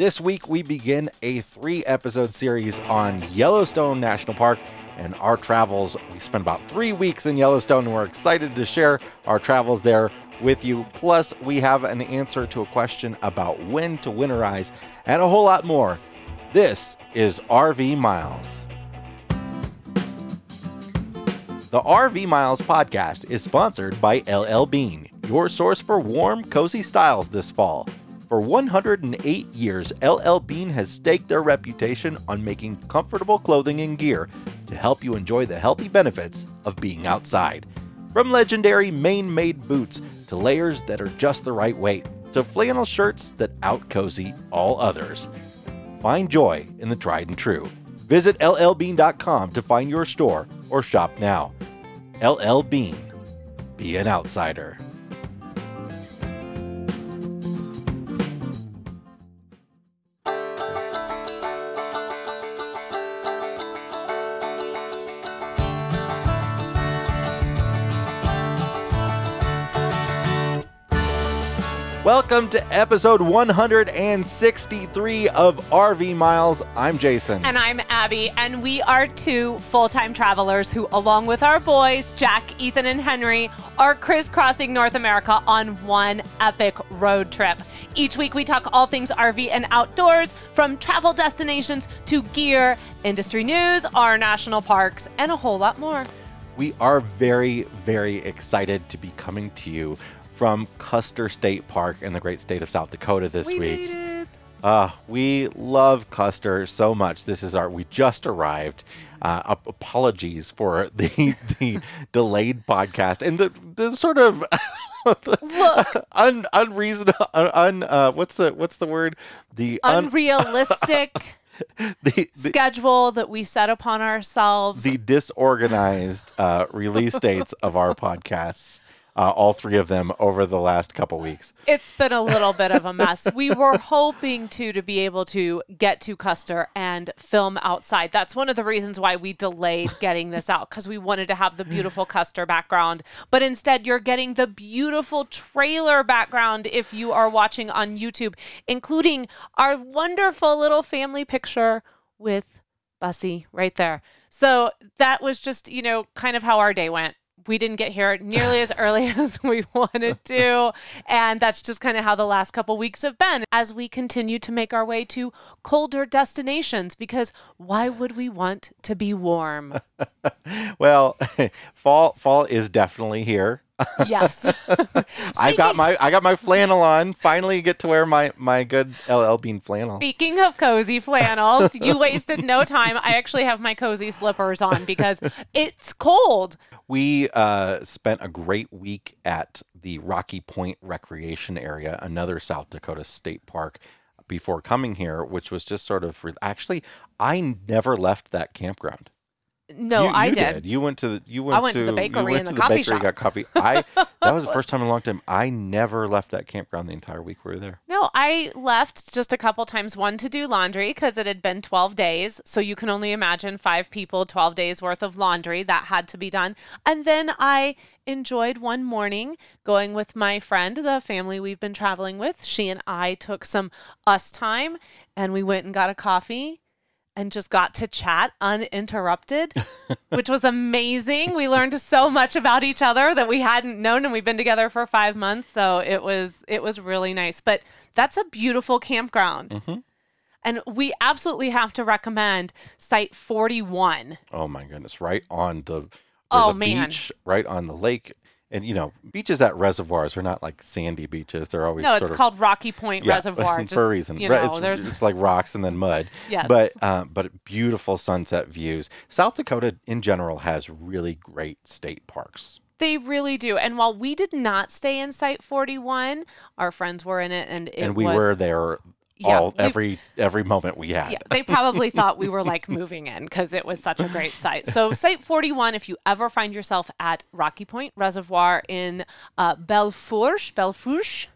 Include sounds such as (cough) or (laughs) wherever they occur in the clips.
This week, we begin a three episode series on Yellowstone National Park and our travels. We spent about three weeks in Yellowstone and we're excited to share our travels there with you. Plus, we have an answer to a question about when to winterize and a whole lot more. This is RV Miles. The RV Miles podcast is sponsored by LL Bean, your source for warm, cozy styles this fall. For 108 years, LL Bean has staked their reputation on making comfortable clothing and gear to help you enjoy the healthy benefits of being outside. From legendary Maine made boots to layers that are just the right weight to flannel shirts that out cozy all others. Find joy in the tried and true. Visit llbean.com to find your store or shop now. LL Bean. Be an outsider. Welcome to episode 163 of RV Miles. I'm Jason. And I'm Abby, and we are two full time travelers who, along with our boys, Jack, Ethan, and Henry, are crisscrossing North America on one epic road trip. Each week, we talk all things RV and outdoors, from travel destinations to gear, industry news, our national parks, and a whole lot more. We are very, very excited to be coming to you from Custer State Park in the great state of South Dakota this we week. Uh, we love Custer so much. This is our, we just arrived. Uh, apologies for (laughs) the the delayed podcast and the, the sort of (laughs) Look. un, unreasonable un, uh, what's the what's the word the un, Unrealistic (laughs) the, the, schedule that we set upon ourselves. the disorganized uh, release dates of our podcasts. Uh, all three of them over the last couple weeks. It's been a little bit of a mess. We were hoping to to be able to get to Custer and film outside. That's one of the reasons why we delayed getting this out because we wanted to have the beautiful Custer background. But instead, you're getting the beautiful trailer background if you are watching on YouTube, including our wonderful little family picture with Bussy right there. So that was just, you know, kind of how our day went we didn't get here nearly as early (laughs) as we wanted to. And that's just kind of how the last couple weeks have been as we continue to make our way to colder destinations because why would we want to be warm? (laughs) well, (laughs) fall fall is definitely here. Yes. (laughs) I got my I got my flannel on. Finally get to wear my my good LL Bean flannel. Speaking of cozy flannels, you wasted no time. I actually have my cozy slippers on because it's cold. We uh, spent a great week at the Rocky Point Recreation Area, another South Dakota state park, before coming here, which was just sort of actually I never left that campground. No, you, I you did. You went to the you went, I went to the bakery you went and to the coffee bakery, shop. got coffee. I (laughs) that was the first time in a long time. I never left that campground the entire week we were there. No, I left just a couple times. One to do laundry because it had been 12 days. So you can only imagine five people, 12 days worth of laundry that had to be done. And then I enjoyed one morning going with my friend, the family we've been traveling with. She and I took some us time and we went and got a coffee and just got to chat uninterrupted, (laughs) which was amazing. We learned so much about each other that we hadn't known and we've been together for 5 months, so it was it was really nice. But that's a beautiful campground. Mm-hmm. And we absolutely have to recommend Site 41. Oh my goodness! Right on the there's Oh, a man. beach right on the lake, and you know beaches at reservoirs are not like sandy beaches. They're always No, it's of, called Rocky Point Yeah, (laughs) Reservoir. for just, a reason. You know, it's, there's it's like rocks and then mud. Yes. But uh, but beautiful sunset views. South Dakota in general has really great state parks. They really do. And while we did not stay in Site 41, our friends were in it and it and we was were there Yeah, all every every moment we had. Yeah, they probably (laughs) thought we were like moving in because it was such a great site. So, (laughs) Site 41, if you ever find yourself at Rocky Point Reservoir in uh, Belle Fourche, Belfourche,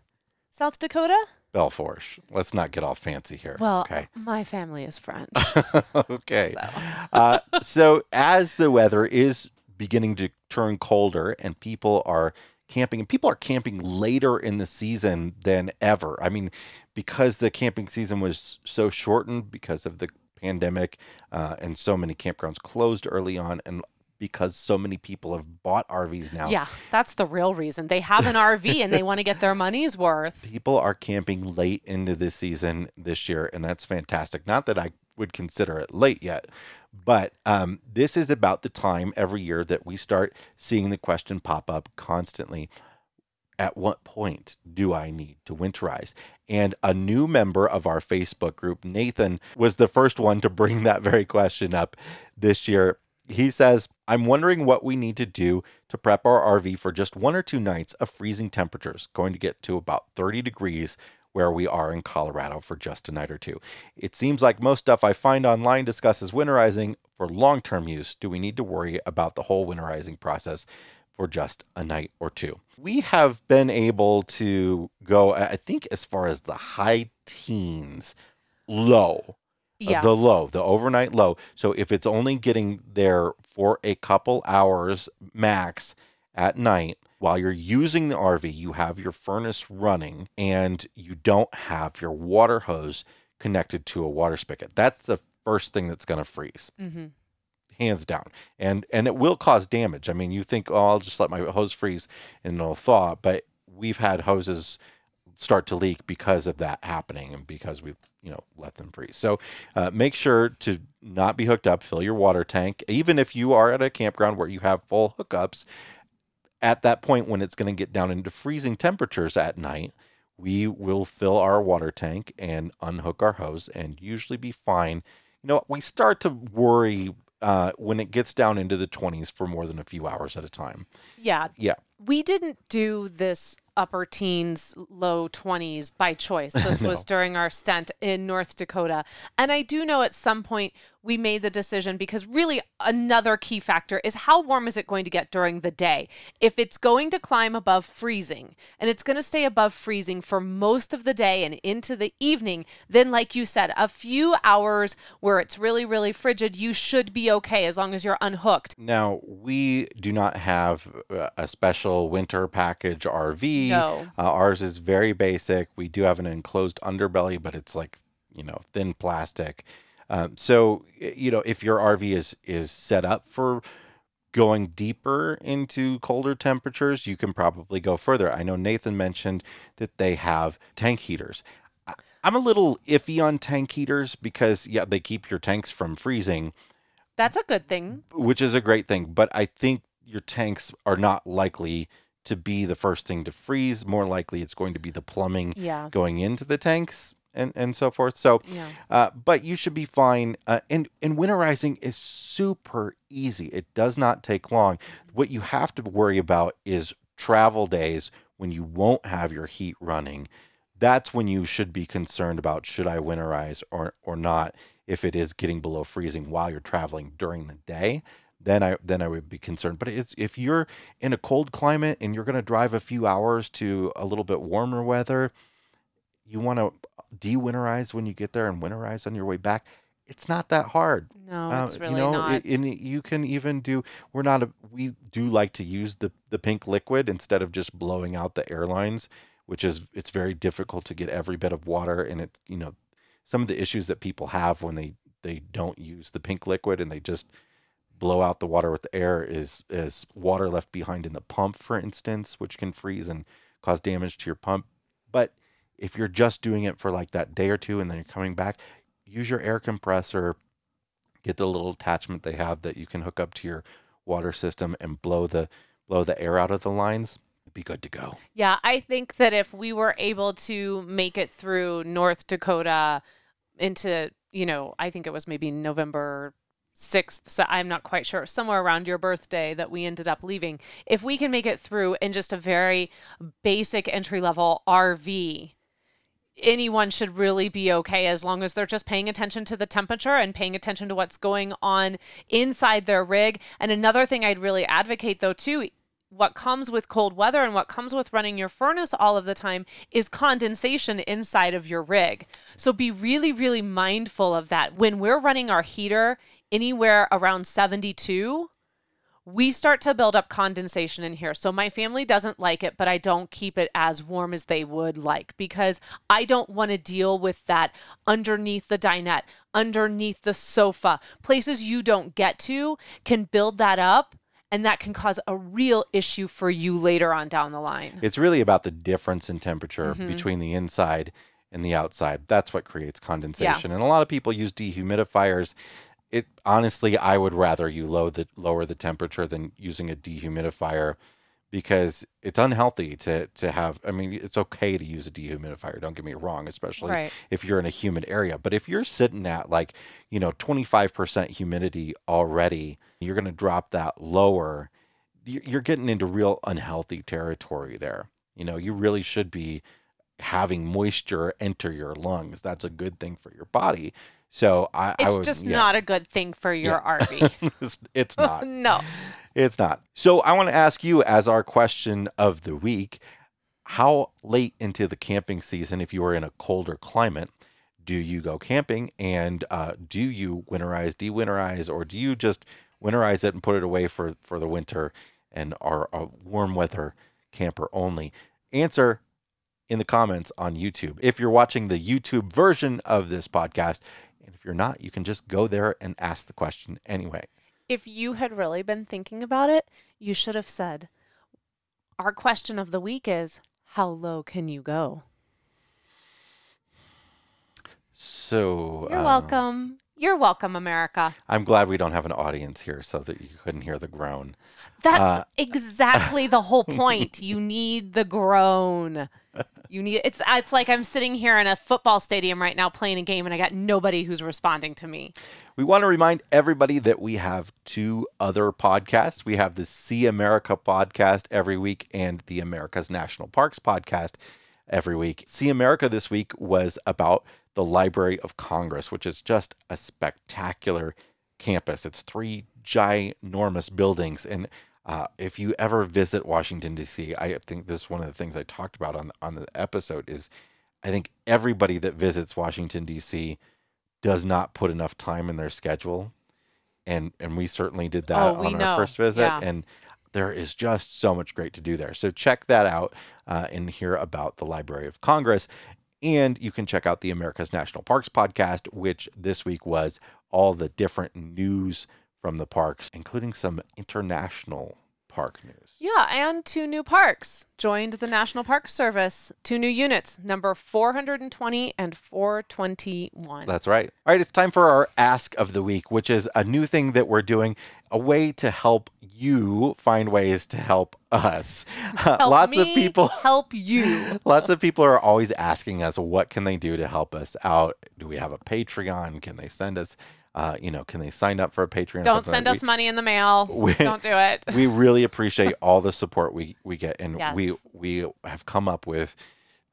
South Dakota. Belforge. Let's not get all fancy here. Well, okay. my family is French. (laughs) okay. So. uh, so as the weather is beginning to turn colder and people are camping, and people are camping later in the season than ever. I mean, because the camping season was so shortened because of the pandemic, uh, and so many campgrounds closed early on, and because so many people have bought RVs now. Yeah, that's the real reason. They have an RV and they want to get their money's worth. (laughs) People are camping late into this season this year, and that's fantastic. Not that I would consider it late yet, but um, this is about the time every year that we start seeing the question pop up constantly. At what point do I need to winterize? And a new member of our Facebook group, Nathan, was the first one to bring that very question up this year. He says, I'm wondering what we need to do to prep our RV for just one or two nights of freezing temperatures, going to get to about 30 degrees where we are in Colorado for just a night or two. It seems like most stuff I find online discusses winterizing for long term use. Do we need to worry about the whole winterizing process for just a night or two? We have been able to go, I think, as far as the high teens low uh, Yeah. the low, the overnight low. So if it's only getting there for a couple hours max at night while you're using the RV, you have your furnace running and you don't have your water hose connected to a water spigot. That's the first thing that's going to freeze. Hmm hands down. And and it will cause damage. I mean you think oh i'll just let my hose freeze and it'll thaw but we've had hoses start to leak because of that happening and because we you know let them freeze. So uh, make sure to not be hooked up. Fill your water tank. Even if you are at a campground where you have full hookups at that point when it's going to get down into freezing temperatures at night we will fill our water tank and unhook our hose and usually be fine. You know we start to worry uh, when it gets down into the 20s for more than a few hours at a time. Yeah. yeah We didn't do this upper teens, low 20s by choice. This (laughs) was during our stint in North Dakota. And I do know at some point we made the decision because really another key factor is how warm is it going to get during the day? If it's going to climb above freezing and it's going to stay above freezing for most of the day and into the evening, then, like you said, a few hours where it's really, really frigid, you should be okay as long as you're unhooked. Now, we do not have uh, a special winter package RV. No. Uh, ours is very basic. We do have an enclosed underbelly, but it's like, you know, thin plastic. Um, so, you know, if your RV is is set up for going deeper into colder temperatures, you can probably go further. I know Nathan mentioned that they have tank heaters. I'm a little iffy on tank heaters because yeah, they keep your tanks from freezing That's a good thing. which is a great thing. But I think your tanks are not likely to be the first thing to freeze. More likely, it's going to be the plumbing Yeah. going into the tanks and, and so forth. So, Yeah. uh, but you should be fine. Uh, and and winterizing is super easy. It does not take long. What you have to worry about is travel days when you won't have your heat running. That's when you should be concerned about should I winterize or or not. If it is getting below freezing while you're traveling during the day, then I then I would be concerned. But it's if you're in a cold climate and you're going to drive a few hours to a little bit warmer weather, you want to de-winterize when you get there and winterize on your way back. It's not that hard. No, Uh, it's really you know, not. and you can even do. We're not. A, we do like to use the the pink liquid instead of just blowing out the airlines, which is it's very difficult to get every bit of water. And it you know, some of the issues that people have when they they don't use the pink liquid and they just blow out the water with the air is is water left behind in the pump, for instance, which can freeze and cause damage to your pump. But if you're just doing it for like that day or two and then you're coming back, use your air compressor, get the little attachment they have that you can hook up to your water system and blow the blow the air out of the lines. Be good to go. Yeah, I think that if we were able to make it through North Dakota into, you know, I think it was maybe November 6th, so I'm not quite sure, somewhere around your birthday that we ended up leaving. If we can make it through in just a very basic entry level RV, anyone should really be okay as long as they're just paying attention to the temperature and paying attention to what's going on inside their rig. And another thing I'd really advocate though too, what comes with cold weather and what comes with running your furnace all of the time is condensation inside of your rig. So be really really mindful of that. When we're running our heater anywhere around 72, we start to build up condensation in here. So my family doesn't like it, but I don't keep it as warm as they would like because I don't want to deal with that underneath the dinette, underneath the sofa. Places you don't get to can build that up and that can cause a real issue for you later on down the line. It's really about the difference in temperature Mhm. between the inside and the outside. That's what creates condensation. And a lot of people use dehumidifiers. It honestly, I would rather you low the lower the temperature than using a dehumidifier because it's unhealthy to to have I mean, it's okay to use a dehumidifier, don't get me wrong, especially Right. if you're in a humid area. But if you're sitting at like, you know, 25% humidity already, you're going to drop that lower. you- You're getting into real unhealthy territory there. You know, you really should be having moisture enter your lungs. That's a good thing for your body. So I, I It's would, just yeah. not a good thing for your RV. (laughs) it's, it's not. (laughs) no. It's not. So I want to ask you, as our question of the week, how late into the camping season, if you are in a colder climate, do you go camping and uh, do you winterize, de-winterize, or do you just winterize it and put it away for for the winter and are a warm weather camper only? Answer in the comments on YouTube. If you're watching the YouTube version of this podcast, if you're not, you can just go there and ask the question anyway. If you had really been thinking about it, you should have said, Our question of the week is, How low can you go? So You're uh, welcome. You're welcome, America. I'm glad we don't have an audience here so that you couldn't hear the groan. That's Uh, exactly the whole (laughs) point. You need the groan. You need it's it's like I'm sitting here in a football stadium right now playing a game and I got nobody who's responding to me. We want to remind everybody that we have two other podcasts. We have the See America podcast every week and the America's National Parks podcast every week. See America this week was about the Library of Congress, which is just a spectacular campus. It's three ginormous buildings. And uh, if you ever visit Washington, D.C., I think this is one of the things I talked about on, on the episode is I think everybody that visits Washington, D.C., does not put enough time in their schedule. And and we certainly did that Oh, on know. our first visit. Yeah. And there is just so much great to do there. So check that out uh, and hear about the Library of Congress. And you can check out the America's National Parks podcast, which this week was all the different news from the parks, including some international park news. Yeah, and two new parks joined the National Park Service. Two new units, number 420 and 421. That's right. All right, it's time for our ask of the week, which is a new thing that we're doing, a way to help you find ways to help us. (laughs) Help Lots of people (laughs) help you. Lots of people are always asking us what can they do to help us out? Do we have a Patreon? Can they send us uh, you know, can they sign up for a Patreon? Don't send like us money in the mail. we- (laughs) Don't do it. we really (laughs) appreciate all the support we we get and we we have come up with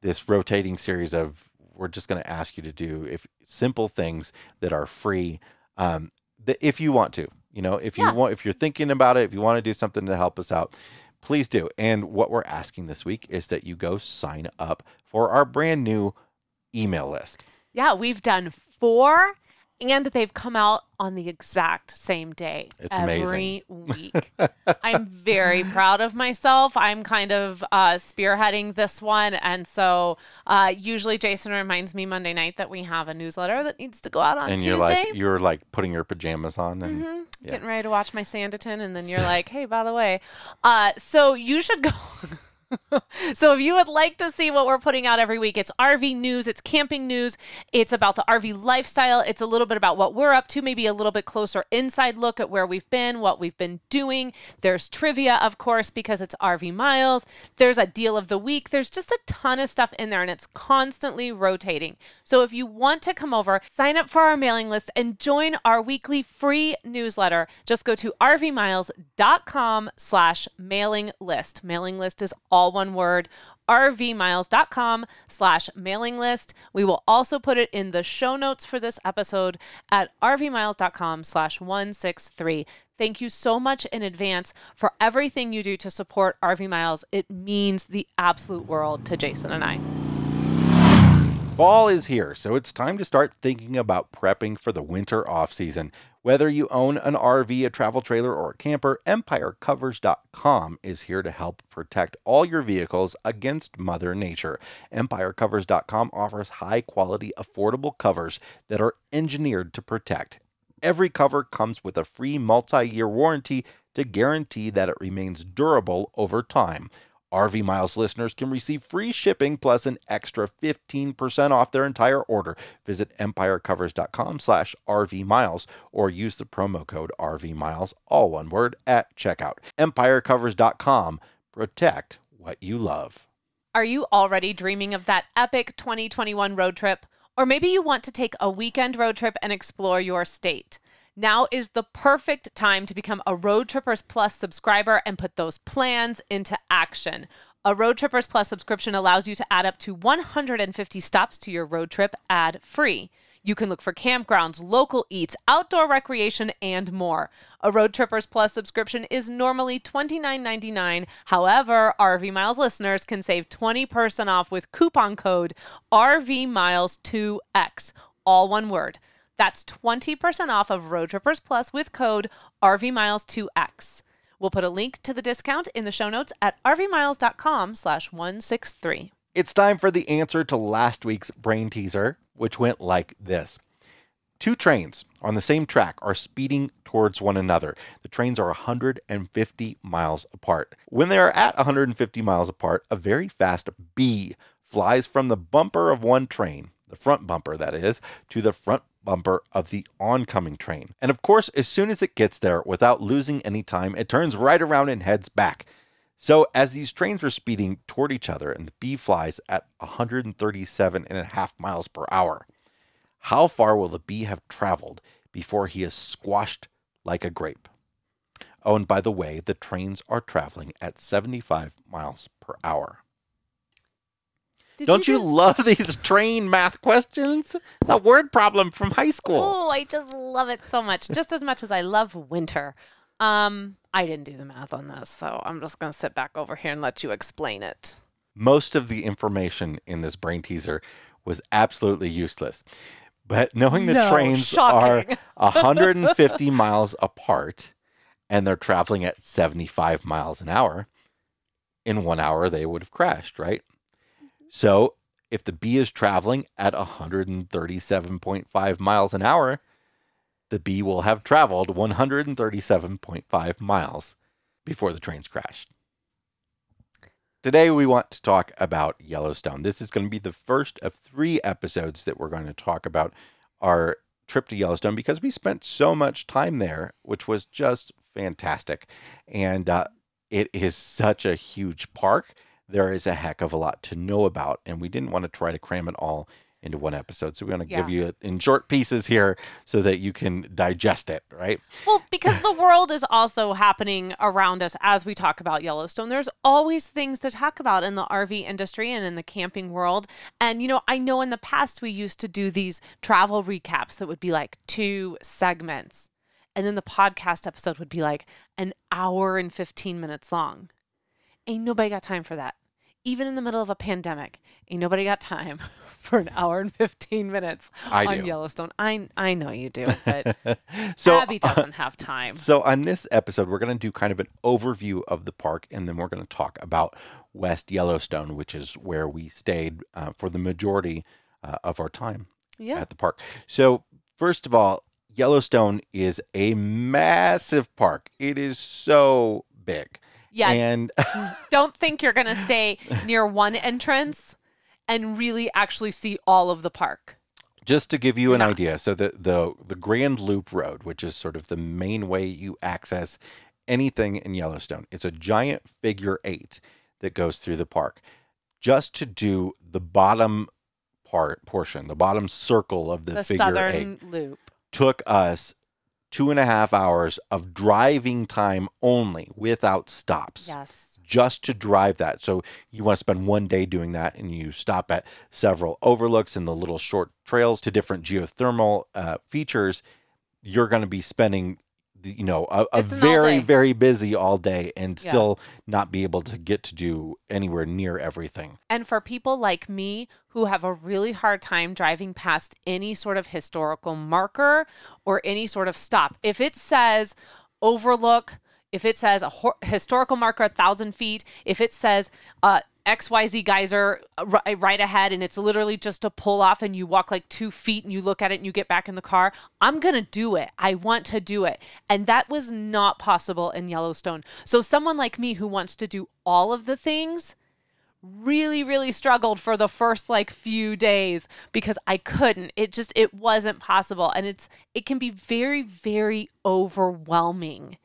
this rotating series of we're just going to ask you to do if simple things that are free um that if you want to you know if you Yeah. want if you're thinking about it if you want to do something to help us out please do and what we're asking this week is that you go sign up for our brand new email list Yeah, we've done four, and they've come out on the exact same day. It's every week. I'm very (laughs) proud of myself. I'm kind of uh, spearheading this one, and so uh, usually Jason reminds me Monday night that we have a newsletter that needs to go out on and Tuesday. you're like you're like putting your pajamas on and Mhm. yeah. Getting ready to watch my Sanditon, and then you're (laughs) like, "Hey, by the way, uh, so you should go." (laughs) (laughs) so if you would like to see what we're putting out every week, it's RV news, it's camping news, it's about the RV lifestyle, it's a little bit about what we're up to, maybe a little bit closer inside look at where we've been, what we've been doing. There's trivia, of course, because it's RV miles. There's a deal of the week. There's just a ton of stuff in there, and it's constantly rotating. So if you want to come over, sign up for our mailing list and join our weekly free newsletter. Just go to rvmiles.com slash mailing list. Mailing list is all one word rvmiles.com slash mailing list. We will also put it in the show notes for this episode at rvmiles.com slash 163. Thank you so much in advance for everything you do to support RV Miles. It means the absolute world to Jason and I. Fall is here, so it's time to start thinking about prepping for the winter off season. Whether you own an RV, a travel trailer, or a camper, EmpireCovers.com is here to help protect all your vehicles against Mother Nature. EmpireCovers.com offers high quality, affordable covers that are engineered to protect. Every cover comes with a free multi year warranty to guarantee that it remains durable over time. RV Miles listeners can receive free shipping plus an extra 15% off their entire order. Visit empirecovers.com slash rvmiles or use the promo code rvmiles, all one word, at checkout. empirecovers.com. Protect what you love. Are you already dreaming of that epic 2021 road trip? Or maybe you want to take a weekend road trip and explore your state. Now is the perfect time to become a Roadtrippers Plus subscriber and put those plans into action. A Roadtrippers Plus subscription allows you to add up to 150 stops to your road trip ad free. You can look for campgrounds, local eats, outdoor recreation, and more. A Roadtrippers Plus subscription is normally $29.99. However, RV Miles listeners can save 20% off with coupon code RVMiles2X, all one word. That's 20% off of Roadtrippers Plus with code RVMiles2X. We'll put a link to the discount in the show notes at rvmiles.com slash 163. It's time for the answer to last week's brain teaser, which went like this. Two trains on the same track are speeding towards one another. The trains are 150 miles apart. When they are at 150 miles apart, a very fast bee flies from the bumper of one train, the front bumper that is, to the front bumper of the oncoming train. And of course, as soon as it gets there, without losing any time, it turns right around and heads back. So, as these trains are speeding toward each other and the bee flies at 137 and a half miles per hour, how far will the bee have traveled before he is squashed like a grape? Oh, and by the way, the trains are traveling at 75 miles per hour. Did Don't you, just- love these train math questions? It's a word problem from high school. Oh, I just love it so much. Just as much as I love winter. Um, I didn't do the math on this, so I'm just gonna sit back over here and let you explain it. Most of the information in this brain teaser was absolutely useless. But knowing the No, trains shocking. are 150 (laughs) miles apart and they're traveling at 75 miles an hour, in one hour they would have crashed, right? So if the bee is traveling at 137.5 miles an hour, the bee will have traveled 137.5 miles before the trains crashed. Today, we want to talk about Yellowstone. This is going to be the first of three episodes that we're going to talk about our trip to Yellowstone because we spent so much time there, which was just fantastic. And uh, it is such a huge park. There is a heck of a lot to know about, and we didn't want to try to cram it all into one episode. So we're going to give you it in short pieces here so that you can digest it, right? Well, because the world is also happening around us as we talk about Yellowstone. There's always things to talk about in the RV industry and in the camping world. And, you know, I know in the past we used to do these travel recaps that would be like two segments. And then the podcast episode would be like an hour and 15 minutes long. Ain't nobody got time for that. Even in the middle of a pandemic, ain't nobody got time (laughs) for an hour and 15 minutes I on do. Yellowstone. I, I know you do, (laughs) but So Abby doesn't have time. So, on this episode, we're going to do kind of an overview of the park, and then we're going to talk about West Yellowstone, which is where we stayed uh, for the majority uh, of our time Yeah. at the park. So, first of all, Yellowstone is a massive park. It is so big. Yeah. And (laughs) don't think you're going to stay near one entrance and really actually see all of the park. just to give you an Not. idea, so the, the the Grand Loop Road, which is sort of the main way you access anything in Yellowstone, it's a giant figure eight that goes through the park. Just to do the bottom part portion, the bottom circle of the, The, figure southern eight, loop. took us two and a half hours of driving time only without stops Yes. just to drive that. So you want to spend one day doing that, and you stop at several overlooks and the little short trails to different geothermal uh, features. You're going to be spending you know, a, a It's an all very, very busy all day and Yeah. still not be able to get to do anywhere near everything. And for people like me who have a really hard time driving past any sort of historical marker or any sort of stop, if it says overlook, if it says a historical marker a thousand feet, if it says uh, XYZ geyser uh, right ahead and it's literally just a pull off and you walk like two feet and you look at it and you get back in the car, I'm going to do it. I want to do it. And that was not possible in Yellowstone. So, someone like me who wants to do all of the things, really really struggled for the first like few days because I couldn't it just it wasn't possible and it's it can be very very overwhelming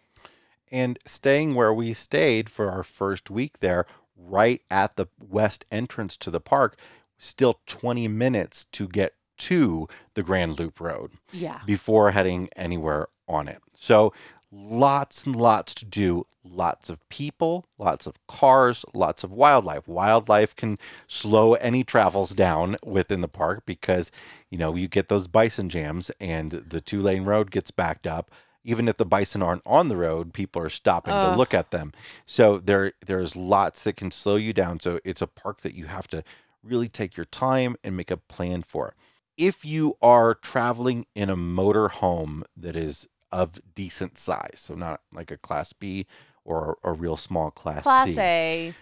And staying where we stayed for our first week there, right at the west entrance to the park, still 20 minutes to get to the Grand Loop Road. yeah before heading anywhere on it. So lots and lots to do, lots of people, lots of cars, lots of wildlife. Wildlife can slow any travels down within the park because, you know, you get those bison jams and the two lane road gets backed up. Even if the bison aren't on the road, people are stopping to look at them. So there there's lots that can slow you down. So it's a park that you have to really take your time and make a plan for if you are traveling in a motor home that is of decent size, so not like a class B or a real small class, class C, A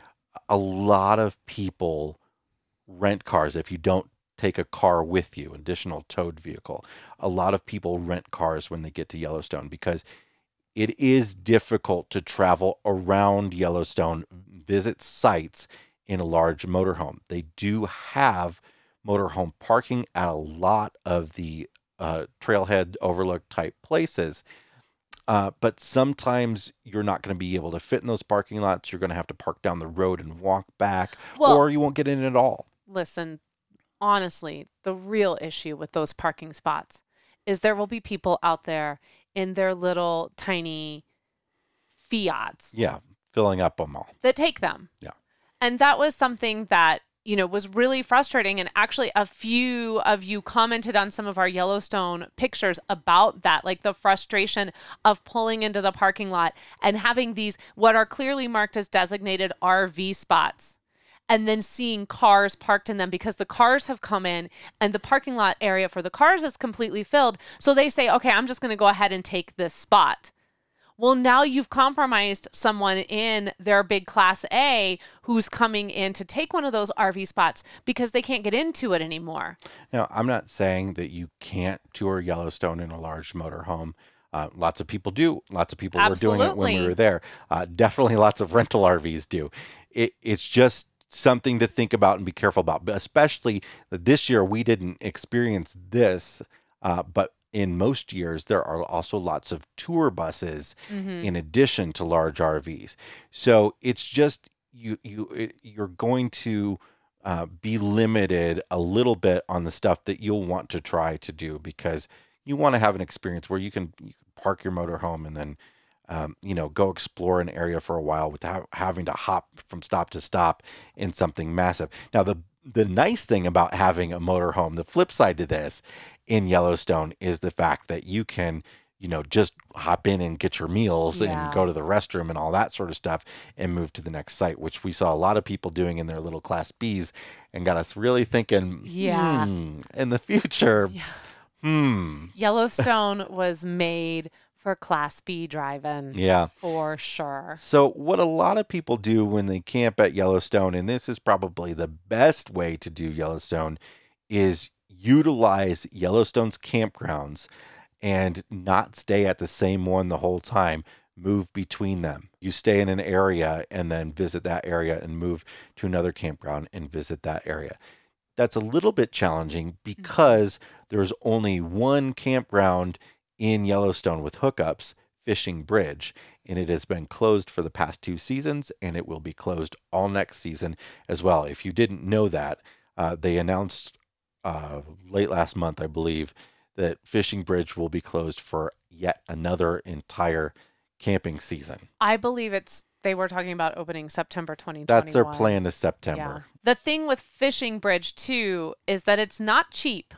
a lot of people rent cars if you don't take a car with you, additional towed vehicle. A lot of people rent cars when they get to Yellowstone because it is difficult to travel around Yellowstone, visit sites in a large motorhome. They do have motorhome parking at a lot of the uh, trailhead overlook type places. Uh, but sometimes you're not going to be able to fit in those parking lots. You're going to have to park down the road and walk back, Well- or you won't get in at all. listen honestly the real issue with those parking spots is there will be people out there in their little tiny Fiats Yeah, filling up them all. that take them. Yeah. And that was something that, you know, was really frustrating. And actually, a few of you commented on some of our Yellowstone pictures about that, like the frustration of pulling into the parking lot and having these, what are clearly marked as designated RV spots. And then seeing cars parked in them because the cars have come in and the parking lot area for the cars is completely filled. So they say, okay, I'm just going to go ahead and take this spot. Well, now you've compromised someone in their big class A who's coming in to take one of those RV spots because they can't get into it anymore. Now, I'm not saying that you can't tour Yellowstone in a large motorhome. Uh, lots of people do. Lots of people were doing it when we were there. Uh, definitely, lots of rental RVs do. It, it's just something to think about and be careful about. But especially this year, we didn't experience this, uh, but in most years, there are also lots of tour buses in addition to large RVs. So it's just you you you're going to uh, be limited a little bit on the stuff that you'll want to try to do because you want to have an experience where you can, you can park your motorhome and then um, you know go explore an area for a while without having to hop from stop to stop in something massive. Now the the nice thing about having a motorhome, the flip side to this in Yellowstone is the fact that you can you know just hop in and get your meals Yeah. and go to the restroom and all that sort of stuff and move to the next site which we saw a lot of people doing in their little class Bs and got us really thinking Yeah. hmm, in the future Yeah. hmm Yellowstone was made for class B driving. yeah For sure. So, what a lot of people do when they camp at Yellowstone, and this is probably the best way to do Yellowstone, is utilize Yellowstone's campgrounds and not stay at the same one the whole time. Move between them. You stay in an area and then visit that area and move to another campground and visit that area. That's a little bit challenging mm-hmm. because there's only one campground in Yellowstone with hookups, Fishing Bridge, and it has been closed for the past two seasons and it will be closed all next season as well. If you didn't know that, uh, they announced uh, late last month, I believe, that Fishing Bridge will be closed for yet another entire camping season. I believe it's they were talking about opening September 2021. That's their plan this Yeah. September. The thing with Fishing Bridge too is that it's not cheap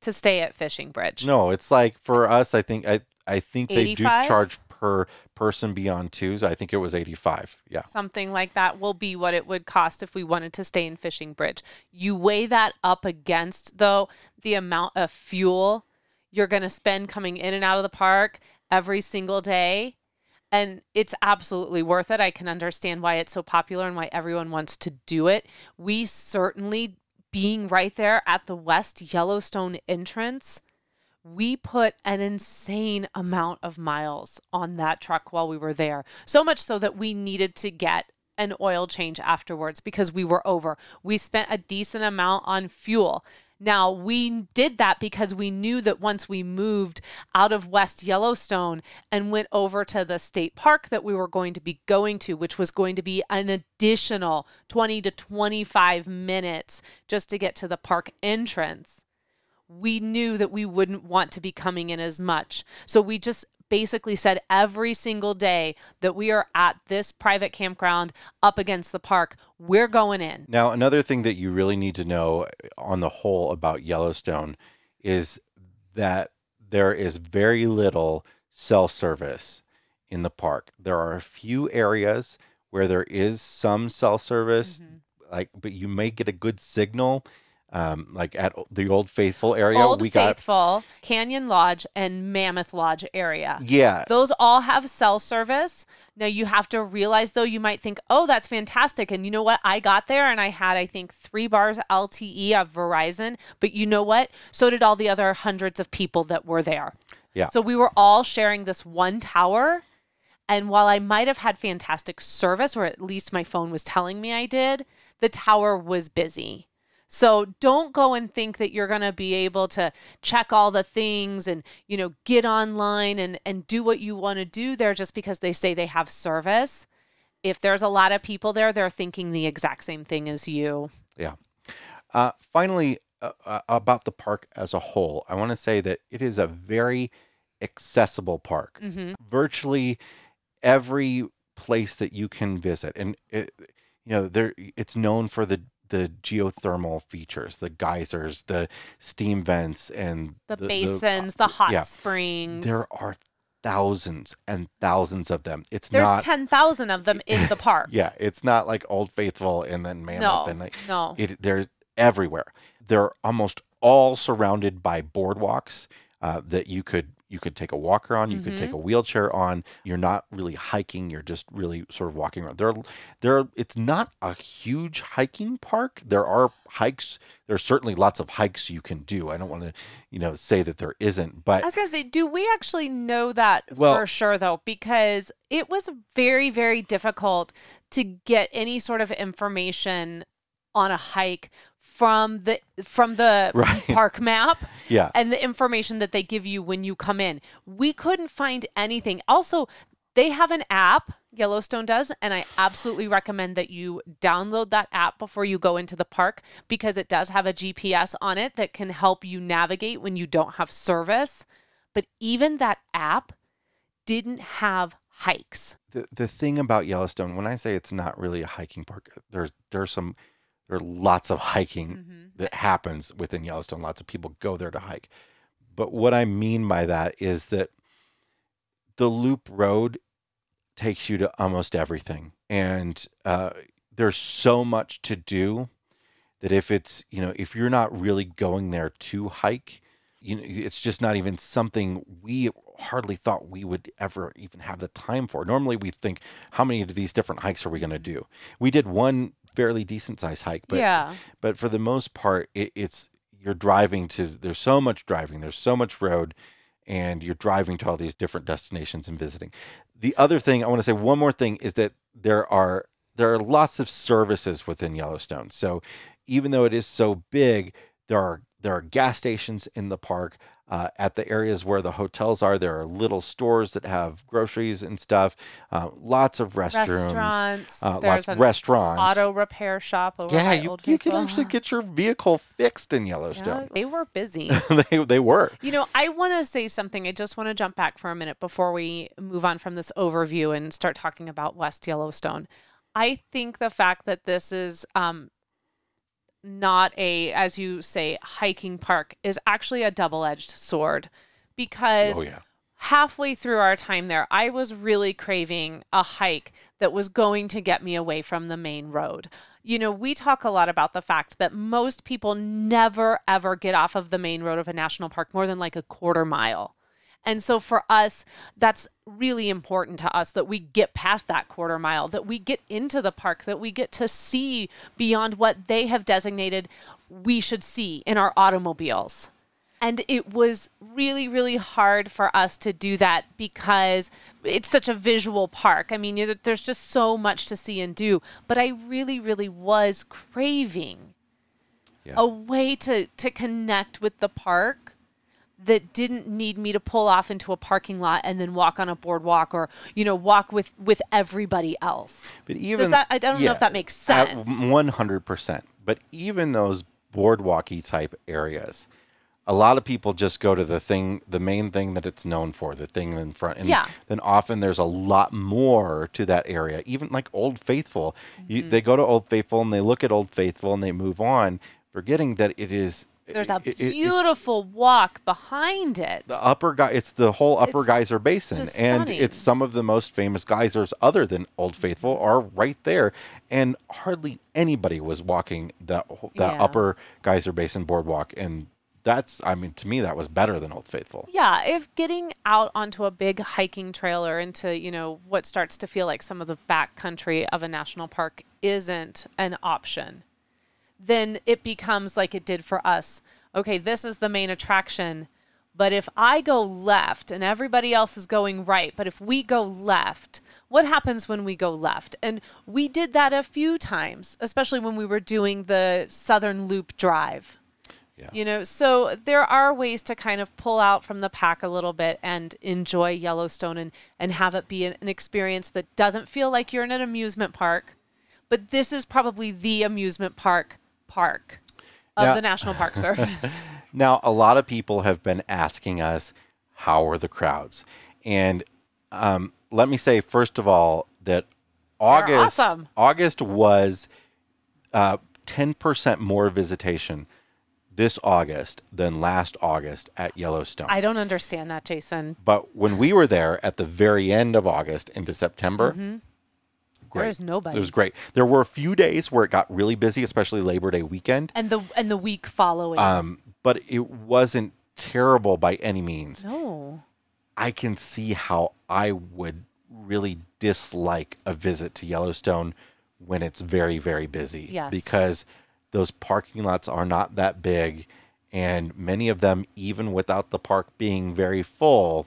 to stay at Fishing Bridge. No, it's like for us, I think I, I think they do charge per person beyond twos. I think it was 85. Yeah. something like that will be what it would cost if we wanted to stay in Fishing Bridge. You weigh that up against, though, the amount of fuel you're going to spend coming in and out of the park every single day. And it's absolutely worth it. I can understand why it's so popular and why everyone wants to do it. We certainly, being right there at the West Yellowstone entrance, we put an insane amount of miles on that truck while we were there. So much so that we needed to get an oil change afterwards because we were over. We spent a decent amount on fuel. Now, we did that because we knew that once we moved out of West Yellowstone and went over to the state park that we were going to be going to, which was going to be an additional 20 to 25 minutes just to get to the park entrance we knew that we wouldn't want to be coming in as much. So we just basically said every single day that we are at this private campground up against the park, we're going in. Now, another thing that you really need to know on the whole about Yellowstone is that there is very little cell service in the park. There are a few areas where there is some cell service, Mm-hmm. like, but you may get a good signal. Um, like at the Old Faithful area, Old we got Faithful, Canyon Lodge, and Mammoth Lodge area. yeah, Those all have cell service. Now you have to realize though, you might think, oh, that's fantastic. And you know what? I got there and I had, I think, three bars LTE of Verizon. But you know what? So did all the other hundreds of people that were there. Yeah. So we were all sharing this one tower. And while I might have had fantastic service, or at least my phone was telling me I did, the tower was busy. So don't go and think that you're going to be able to check all the things and, you know, get online and, and do what you want to do there just because they say they have service. If there's a lot of people there, they're thinking the exact same thing as you. Yeah. Uh, finally, uh, uh, about the park as a whole, I want to say that it is a very accessible park. Mm-hmm. Virtually every place that you can visit, and it, you know, there it's known for the the geothermal features, the geysers, the steam vents, and The, basins, the, hot yeah. springs. there are thousands and thousands of them. It's There's not. 10,000 of them in the park. (laughs) yeah, it's not like Old Faithful and then Mammoth no, and like no. it they're everywhere. They're almost all surrounded by boardwalks uh, that you could you could take a walker on, you could take mm-hmm. a wheelchair on. You're not really hiking, you're just really sort of walking around. There there it's not a huge hiking park. There are hikes. There's certainly lots of hikes you can do. I don't want to, you know, say that there isn't, but I was gonna say, do we actually know that Well- for sure though? Because it was very, very difficult to get any sort of information on a hike from the from the (laughs) Right. park map yeah. and the information that they give you when you come in. We couldn't find anything. Also, they have an app, Yellowstone does, and I absolutely recommend that you download that app before you go into the park because it does have a GPS on it that can help you navigate when you don't have service. But even that app didn't have hikes. the the thing about Yellowstone, when I say it's not really a hiking park, there's there's some there are lots of hiking that happens within Yellowstone. Lots of people go there to hike. But what I mean by that is that the loop road takes you to almost everything. And uh, there's so much to do that if it's, you know, if you're not really going there to hike, you know, it's just not even something we hardly thought we would ever even have the time for. Normally we think, how many of these different hikes are we going to do? We did one fairly decent sized hike, but yeah. but for the most part, it, it's you're driving to. There's so much driving. There's so much road, and you're driving to all these different destinations and visiting. The other thing I want to say, one more thing, is that there are there are lots of services within Yellowstone. So even though it is so big, there are there are gas stations in the park. Uh, at the areas where the hotels are, there are little stores that have groceries and stuff. Uh, lots of restrooms, Restaurants. uh, There's lots of restaurants. auto repair shop over yeah, you, you can actually get your vehicle fixed in Yeah, Yellowstone. they were busy. (laughs) they, they were. You know, I want to say something. I just want to jump back for a minute before we move on from this overview and start talking about West Yellowstone. I think the fact that this is um, not a, as you say, hiking park is actually a double edged sword because Oh, yeah. halfway through our time there, I was really craving a hike that was going to get me away from the main road. You know, we talk a lot about the fact that most people never ever get off of the main road of a national park more than like a quarter mile. And so for us, that's really important to us that we get past that quarter mile, that we get into the park, that we get to see beyond what they have designated we should see in our automobiles. And it was really, really hard for us to do that because it's such a visual park. I mean, there's just so much to see and do. But I really, really was craving yeah. a way to, to connect with the park that didn't need me to pull off into a parking lot and then walk on a boardwalk or you know walk with with everybody else. But even Does that I don't yeah, know if that makes sense. One hundred percent. But even those boardwalky type areas, a lot of people just go to the thing, the main thing that it's known for, the thing in front. And yeah. then often there's a lot more to that area. Even like Old Faithful, mm-hmm. you, they go to Old Faithful and they look at Old Faithful and they move on, forgetting that it is there's a beautiful it, it, walk behind it. The upper guy, it's the whole upper it's geyser basin, and it's some of the most famous geysers other than Old Faithful are right there. And hardly anybody was walking that that yeah. upper geyser basin boardwalk, and that's I mean to me that was better than Old Faithful. Yeah, if getting out onto a big hiking trail or into, you know, what starts to feel like some of the back country of a national park isn't an option then it becomes like it did for us. Okay, this is the main attraction. But if I go left and everybody else is going right, but if we go left, what happens when we go left? And we did that a few times, especially when we were doing the Southern Loop Drive. Yeah. You know, so there are ways to kind of pull out from the pack a little bit and enjoy Yellowstone and, and have it be an, an experience that doesn't feel like you're in an amusement park. But this is probably the amusement park park of now, the National Park (laughs) Service. now, a lot of people have been asking us, how are the crowds? And um, let me say, first of all, that August awesome. August was uh, 10% more visitation this August than last August at Yellowstone. I don't understand that, Jason. But when we were there at the very end of August into September, mm-hmm great. There's nobody. It was great. There were a few days where it got really busy, especially Labor Day weekend. And the and the week following. Um, but it wasn't terrible by any means. No. I can see how I would really dislike a visit to Yellowstone when it's very, very busy. Yes. Because those parking lots are not that big. And many of them, even without the park being very full,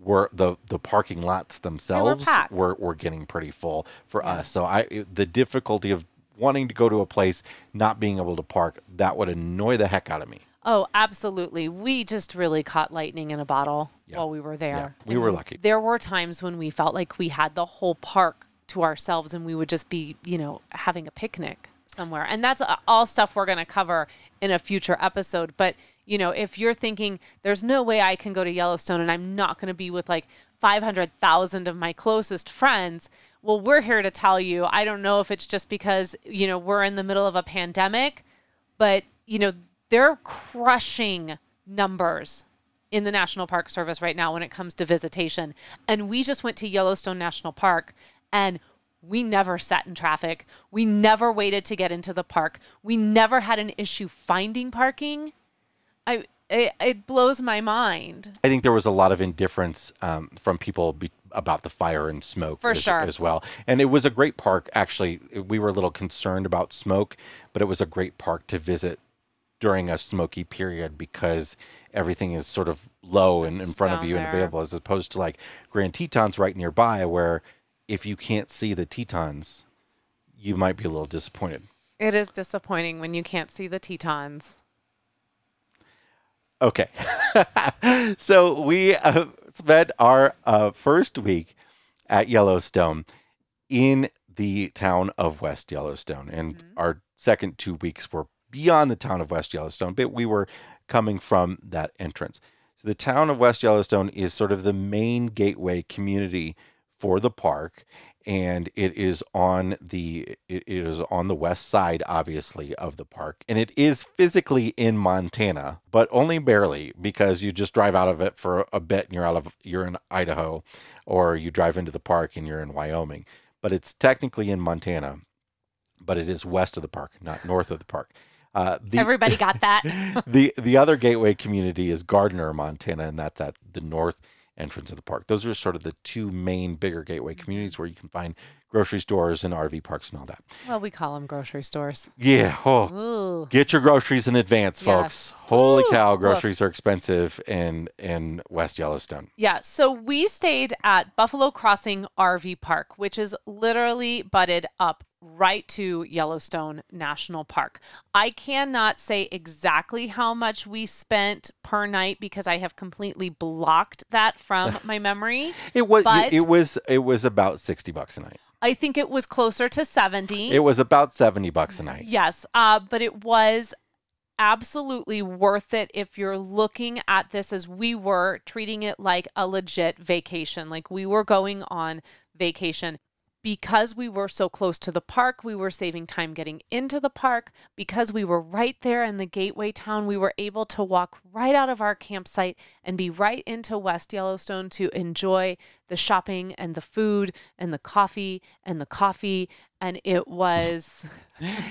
were the the parking lots themselves were, were, getting pretty full for yeah. us. So I the difficulty of wanting to go to a place not being able to park that would annoy the heck out of me. Oh, absolutely. We just really caught lightning in a bottle yeah. while we were there. Yeah, we and were lucky. There were times when we felt like we had the whole park to ourselves and we would just be, you know, having a picnic somewhere. And that's all stuff we're going to cover in a future episode, but you know, if you're thinking there's no way I can go to Yellowstone and I'm not going to be with like 500,000 of my closest friends, well, we're here to tell you. I don't know if it's just because, you know, we're in the middle of a pandemic, but, you know, they're crushing numbers in the National Park Service right now when it comes to visitation. And we just went to Yellowstone National Park and we never sat in traffic. We never waited to get into the park. We never had an issue finding parking. I it, it blows my mind. I think there was a lot of indifference um, from people be- about the fire and smoke For as, sure. as well. And it was a great park. Actually, we were a little concerned about smoke, but it was a great park to visit during a smoky period because everything is sort of low and in front of you there. and available, as opposed to like Grand Tetons right nearby, where if you can't see the Tetons, you might be a little disappointed. It is disappointing when you can't see the Tetons. Okay. (laughs) so we uh, spent our uh, first week at Yellowstone in the town of West Yellowstone. And mm-hmm. our second two weeks were beyond the town of West Yellowstone, but we were coming from that entrance. So the town of West Yellowstone is sort of the main gateway community for the park. And it is on the it, is on the west side obviously of the park and it is physically in Montana but only barely because you just drive out of it for a bit and you're out of you're in Idaho or you drive into the park and you're in Wyoming but it's technically in Montana but it is west of the park not north of the park uh, the, Everybody got that. (laughs) the the other gateway community is Gardiner, Montana, and that's at the north entrance of the park. Those are sort of the two main bigger gateway mm-hmm. communities where you can find grocery stores and RV parks and all that. well, we call them grocery stores. Yeah. Oh, Ooh. get your groceries in advance, folks. Yes. Holy Woo. cow, Woof. groceries are expensive in in West Yellowstone. Yeah, so we stayed at Buffalo Crossing RV Park, which is literally butted up right to Yellowstone National Park. I cannot say exactly how much we spent per night because I have completely blocked that from (laughs) my memory. It was But- it was it was about 60 bucks a night. I think it was closer to 70. It was about 70 bucks a night. Yes, uh, but it was absolutely worth it if you're looking at this as we were treating it like a legit vacation. Like we were going on vacation. Because we were so close to the park, we were saving time getting into the park. Because we were right there in the gateway town, we were able to walk right out of our campsite and be right into West Yellowstone to enjoy the shopping and the food and the coffee and the coffee. And it was. (laughs)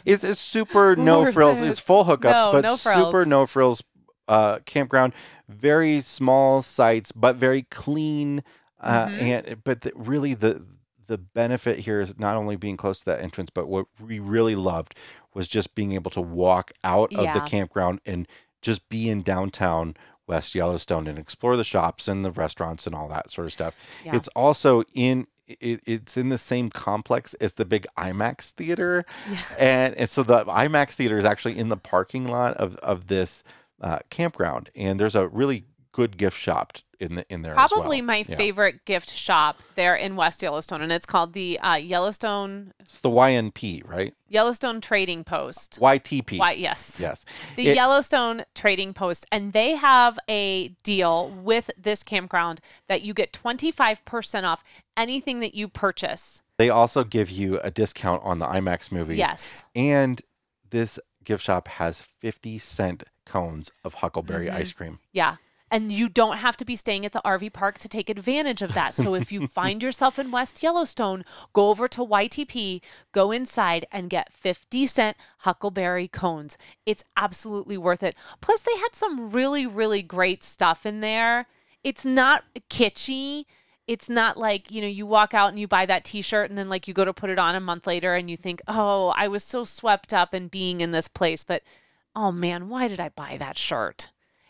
It's it's super (laughs) no frills. It's full hookups, No, but no super no frills uh, campground. Very small sites, but very clean. Uh, Mhm. And but the, really the the benefit here is not only being close to that entrance, but what we really loved was just being able to walk out of the campground and just be in downtown West Yellowstone and explore the shops and the restaurants and all that sort of stuff. Yeah. It's also in it, it's in the same complex as the big IMAX theater, (laughs) and, and so the IMAX theater is actually in the parking lot of of this uh, campground, and there's a really good gift shop in the in there. as Probably well. my Yeah. favorite gift shop there in West Yellowstone, and it's called the uh, Yellowstone It's the YNP, right? Yellowstone Trading Post. YTP. Why? Yes. Yes. The It- Yellowstone Trading Post, and they have a deal with this campground that you get twenty five percent off anything that you purchase. They also give you a discount on the IMAX movies. Yes. And this gift shop has 50 cent cones of Huckleberry Mhm. ice cream. Yeah. And you don't have to be staying at the RV park to take advantage of that. So if you (laughs) find yourself in West Yellowstone, go over to YTP, go inside and get 50 cent huckleberry cones. It's absolutely worth it. Plus, they had some really, really great stuff in there. It's not kitschy. It's not like, you know, you walk out and you buy that t shirt and then like you go to put it on a month later and you think, oh, I was so swept up in being in this place. But oh man, why did I buy that shirt?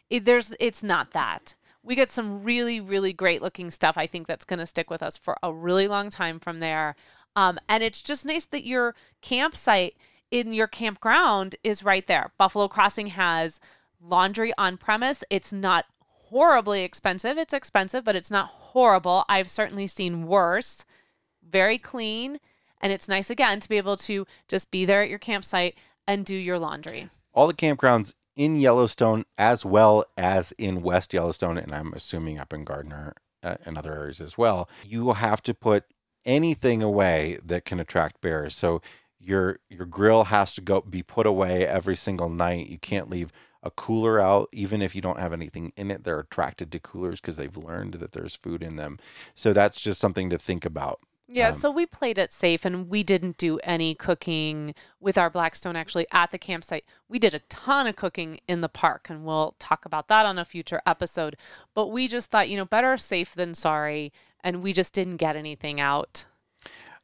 It, there's it's not that. We get some really really great looking stuff i think that's going to stick with us for a really long time from there. Um, and it's just nice that your campsite in your campground is right there. Buffalo crossing has laundry on premise. It's not horribly expensive. It's expensive but it's not horrible. I've certainly seen worse. Very clean. And it's nice again to be able to just be there at your campsite and do your laundry. All the campgrounds in Yellowstone as well as in West Yellowstone, and I'm assuming up in Gardiner uh, and other areas as well, you will have to put anything away that can attract bears. So your your grill has to go be put away every single night. You can't leave a cooler out even if you don't have anything in it. They're attracted to coolers because they've learned that there's food in them. So that's just something to think about. Yeah, Um, so we played it safe and we didn't do any cooking with our Blackstone actually at the campsite. We did a ton of cooking in the park and we'll talk about that on a future episode. But we just thought, you know, better safe than sorry. And we just didn't get anything out.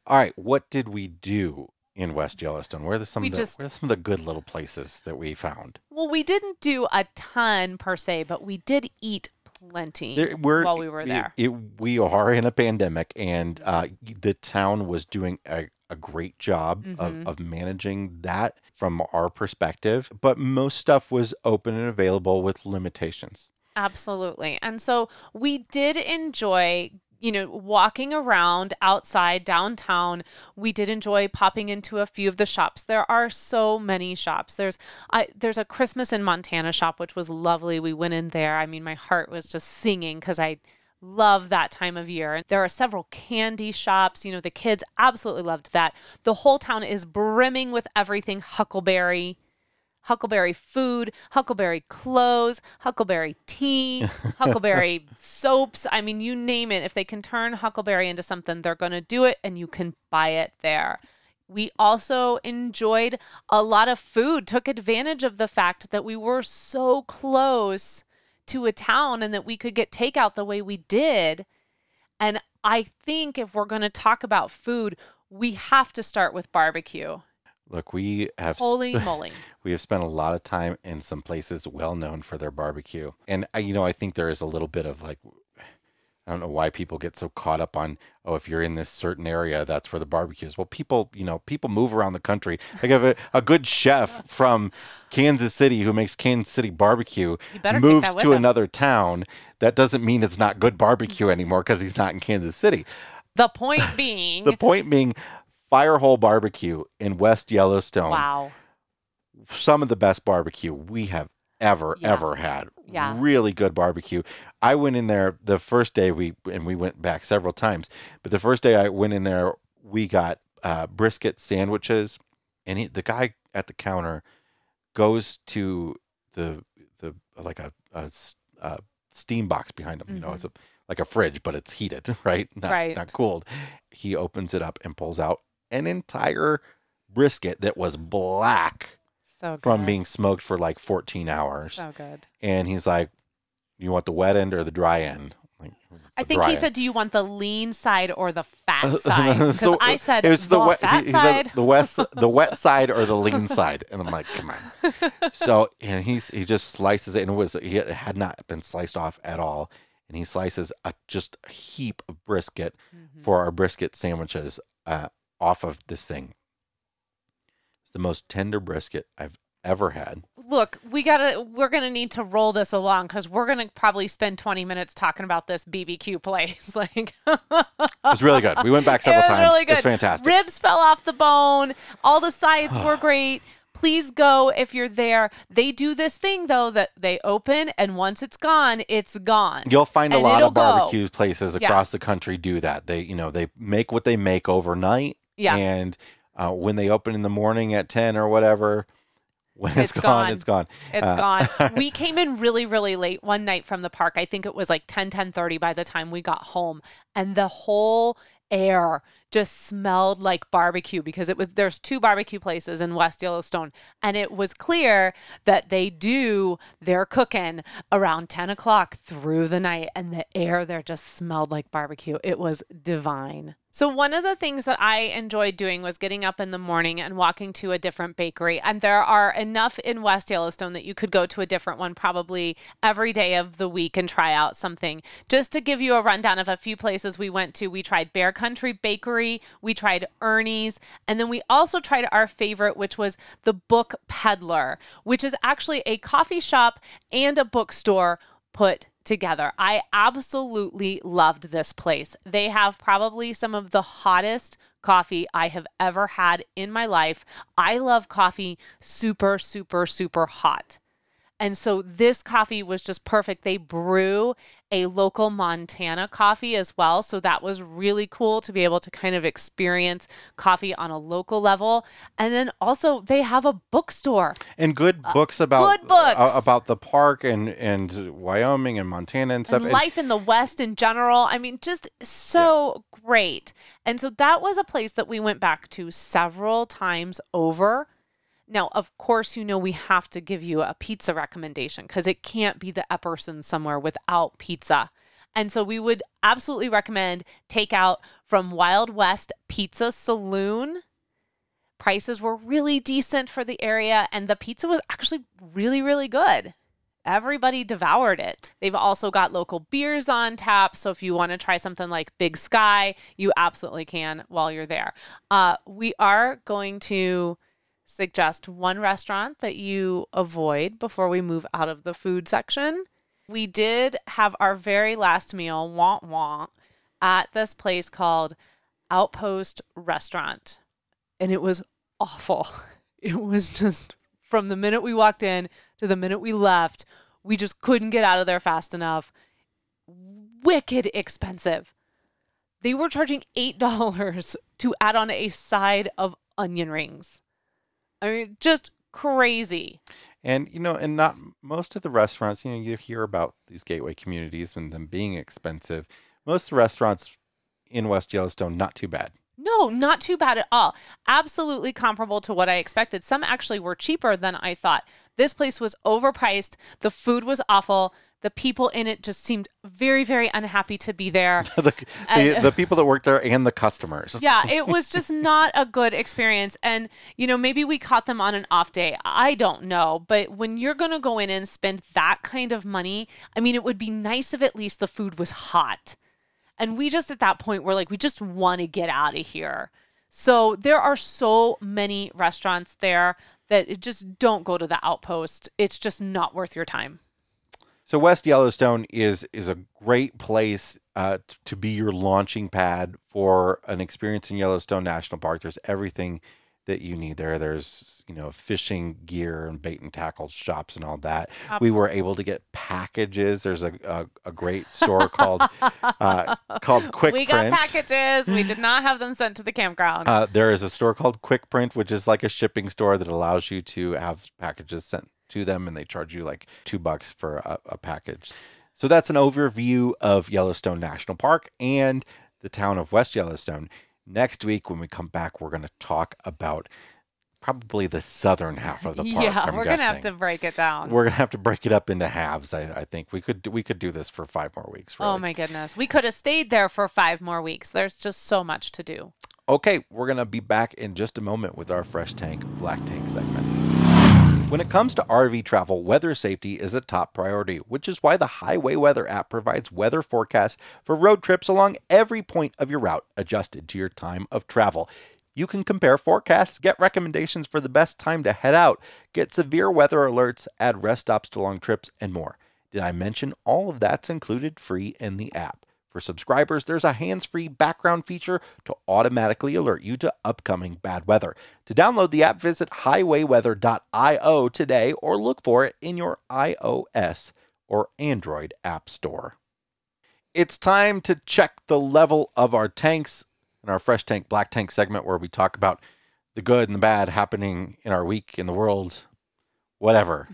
All right, what did we do in West Yellowstone? Where are the, some We of the, just- where are some of the good little places that we found? Well, we didn't do a ton per se, but we did eat plenty There- we're- while we were there. it- we are in a pandemic, and uh, the town was doing a, a great job Mhm. of, of managing that from our perspective. But most stuff was open and available with limitations. Absolutely. And so we did enjoy, you know, walking around outside downtown. We did enjoy popping into a few of the shops. There are so many shops. There's I there's a Christmas in Montana shop which was lovely. We went in there. I mean, my heart was just singing cuz I love that time of year. There are several candy shops. You know, the kids absolutely loved that. The whole town is brimming with everything Huckleberry. Huckleberry food, Huckleberry clothes, Huckleberry tea, (laughs) Huckleberry soaps. I mean, you name it. If they can turn Huckleberry into something, they're going to do it and you can buy it there. We also enjoyed a lot of food, took advantage of the fact that we were so close to a town and that we could get takeout the way we did. And I think if we're going to talk about food, we have to start with barbecue. Look, we have Holy (laughs) moly. We have spent a lot of time in some places well known for their barbecue, and I, you know I think there is a little bit of like I don't know why people get so caught up on oh if you're in this certain area that's where the barbecue is. Well, people you know people move around the country. Like if a, a good chef (laughs) from Kansas City who makes Kansas City barbecue You better take moves to him. another town, that doesn't mean it's not good barbecue anymore because he's not in Kansas City. The point (laughs) being, The point being, Firehole Barbecue in West Yellowstone wow. Some of the best barbecue we have ever Yeah. ever had. Yeah. Really good barbecue. I went in there the first day we and we went back several times, but the first day I went in there we got uh, brisket sandwiches and he, the guy at the counter goes to the the like a steam box behind him, you know, it's a like a fridge but it's heated, (laughs) right? Not, Right. not cooled. He opens it up and pulls out an entire brisket that was black So good. from being smoked for like 14 hours. so good. And he's like, You want the wet end or the dry end? Like, I think he end." said, "Do you want the lean side or the fat (laughs) side?" Because So, I said it was the, wet, fat he, he said side. the west (laughs) the wet side or the lean side and i'm like come on (laughs) so and he's he just slices it and it was he had- not been sliced off at all and he slices a just a heap of brisket Mm-hmm. for our brisket sandwiches uh, off of this thing the most tender brisket i've ever had Look, we gotta. We're gonna need to roll this along because we're gonna probably spend twenty minutes talking about this BBQ place. (laughs) like, it was really good we went back several it was times really good. it's fantastic Ribs fell off the bone. All the sides were (sighs) great. Please go if you're there. They do this thing though that they open and once it's gone, it's gone. You'll find a And lot of go. barbecue places Yeah. across the country do that. They, you know, they make what they make overnight. Yeah. And uh, when they open in the morning at 10 or whatever, when it's It's gone, gone. it's gone. It's Uh, gone. (laughs) We came in really, really late one night from the park. I think it was like 10, 10 30 by the time we got home. And the whole air just smelled like barbecue because it was there's two barbecue places in West Yellowstone. And it was clear that they do their cooking around 10 o'clock through the night. And the air there just smelled like barbecue. It was divine. So, one of the things that I enjoyed doing was getting up in the morning and walking to a different bakery. And there are enough in West Yellowstone that you could go to a different one probably every day of the week and try out something. Just to give you a rundown of a few places we went to, we tried Bear Country Bakery, we tried Ernie's, and then we also tried our favorite, which was the Book Peddler, which is actually a coffee shop and a bookstore put together. I absolutely loved this place. They have probably some of the hottest coffee I have ever had in my life. I love coffee super, super, super hot. And so this coffee was just perfect. They brew a local Montana coffee as well. So that was really cool to be able to kind of experience coffee on a local level. And then also they have a bookstore. And good books about Uh, good books. uh, about the park and and Wyoming and Montana and stuff. and And life in the West in general. I mean, just so great. And so that was a place that we went back to several times over. Now, of course, you know we have to give you a pizza recommendation because it can't be the Epperson somewhere without pizza. And so we would absolutely recommend takeout from Wild West Pizza Saloon. Prices were really decent for the area, and the pizza was actually really, really good everybody devoured it. They've also got local beers on tap. So if you want to try something like Big Sky, you absolutely can while you're there. Uh, we are going to suggest one restaurant that you avoid before we move out of the food section. We did have our very last meal, want want, at this place called Outpost Restaurant. And it was awful. (laughs) It was just from the minute we walked in to the minute we left, we just couldn't get out of there fast enough. wicked expensive. They were charging $8 (laughs) to add on a side of onion rings. I mean, just crazy. And you know, and not most of the restaurants, you know, you hear about these gateway communities and them being expensive. Most of the restaurants in West Yellowstone, not too bad. No, not too bad at all. Absolutely comparable to what I expected. Some actually were cheaper than I thought. This place was overpriced. The food was awful. The people in it just seemed very, very unhappy to be there. (laughs) the, the, And- the people that worked there and the customers. (laughs) yeah, it was just not a good experience. And, you know, maybe we caught them on an off day. I don't know. But when you're going to go in and spend that kind of money, I mean, it would be nice if at least the food was hot. And we just at that point were like, we just want to get out of here. So there are so many restaurants there that it just don't go to the outpost. It's just not worth your time. So West Yellowstone is is a great place uh, to be your launching pad for an experience in Yellowstone National Park. There's everything that you need there. There's you know fishing gear and bait and tackle shops and all that. We were able to get packages. There's a a, a great store called uh, called (laughs) Quick Print. we got packages. We did not have them sent to the campground. Uh, there is a store called Quick Print, which is like a shipping store that allows you to have packages sent to them, and they charge you like two bucks for a, a package. So that's an overview of Yellowstone National Park and the town of West Yellowstone. Next week, when we come back, we're going to talk about probably the southern half of the (laughs) park. yeah, I'm we're gonna have to break it down. We're gonna have to break it up into halves. I, I think we could we could do this for five more weeks. Oh really. Oh my goodness. We could have stayed there for five more weeks. There's just so much to do. Okay, we're going to be back in just a moment with our Fresh Tank Black Tank segment. When it comes to RV travel, weather safety is a top priority, which is why the Highway Weather app provides weather forecasts for road trips along every point of your route, adjusted to your time of travel. You can compare forecasts, get recommendations for the best time to head out, get severe weather alerts, add rest stops to long trips, and more. Did I mention all of that's included free in the app? For subscribers, there's a hands free background feature to automatically alert you to upcoming bad weather. To download the app, visit highwayweather.io today or look for it in your iOS or Android app store. It's time to check the level of our tanks in our Fresh Tank Black Tank segment where we talk about the good and the bad happening in our week, in the world, whatever.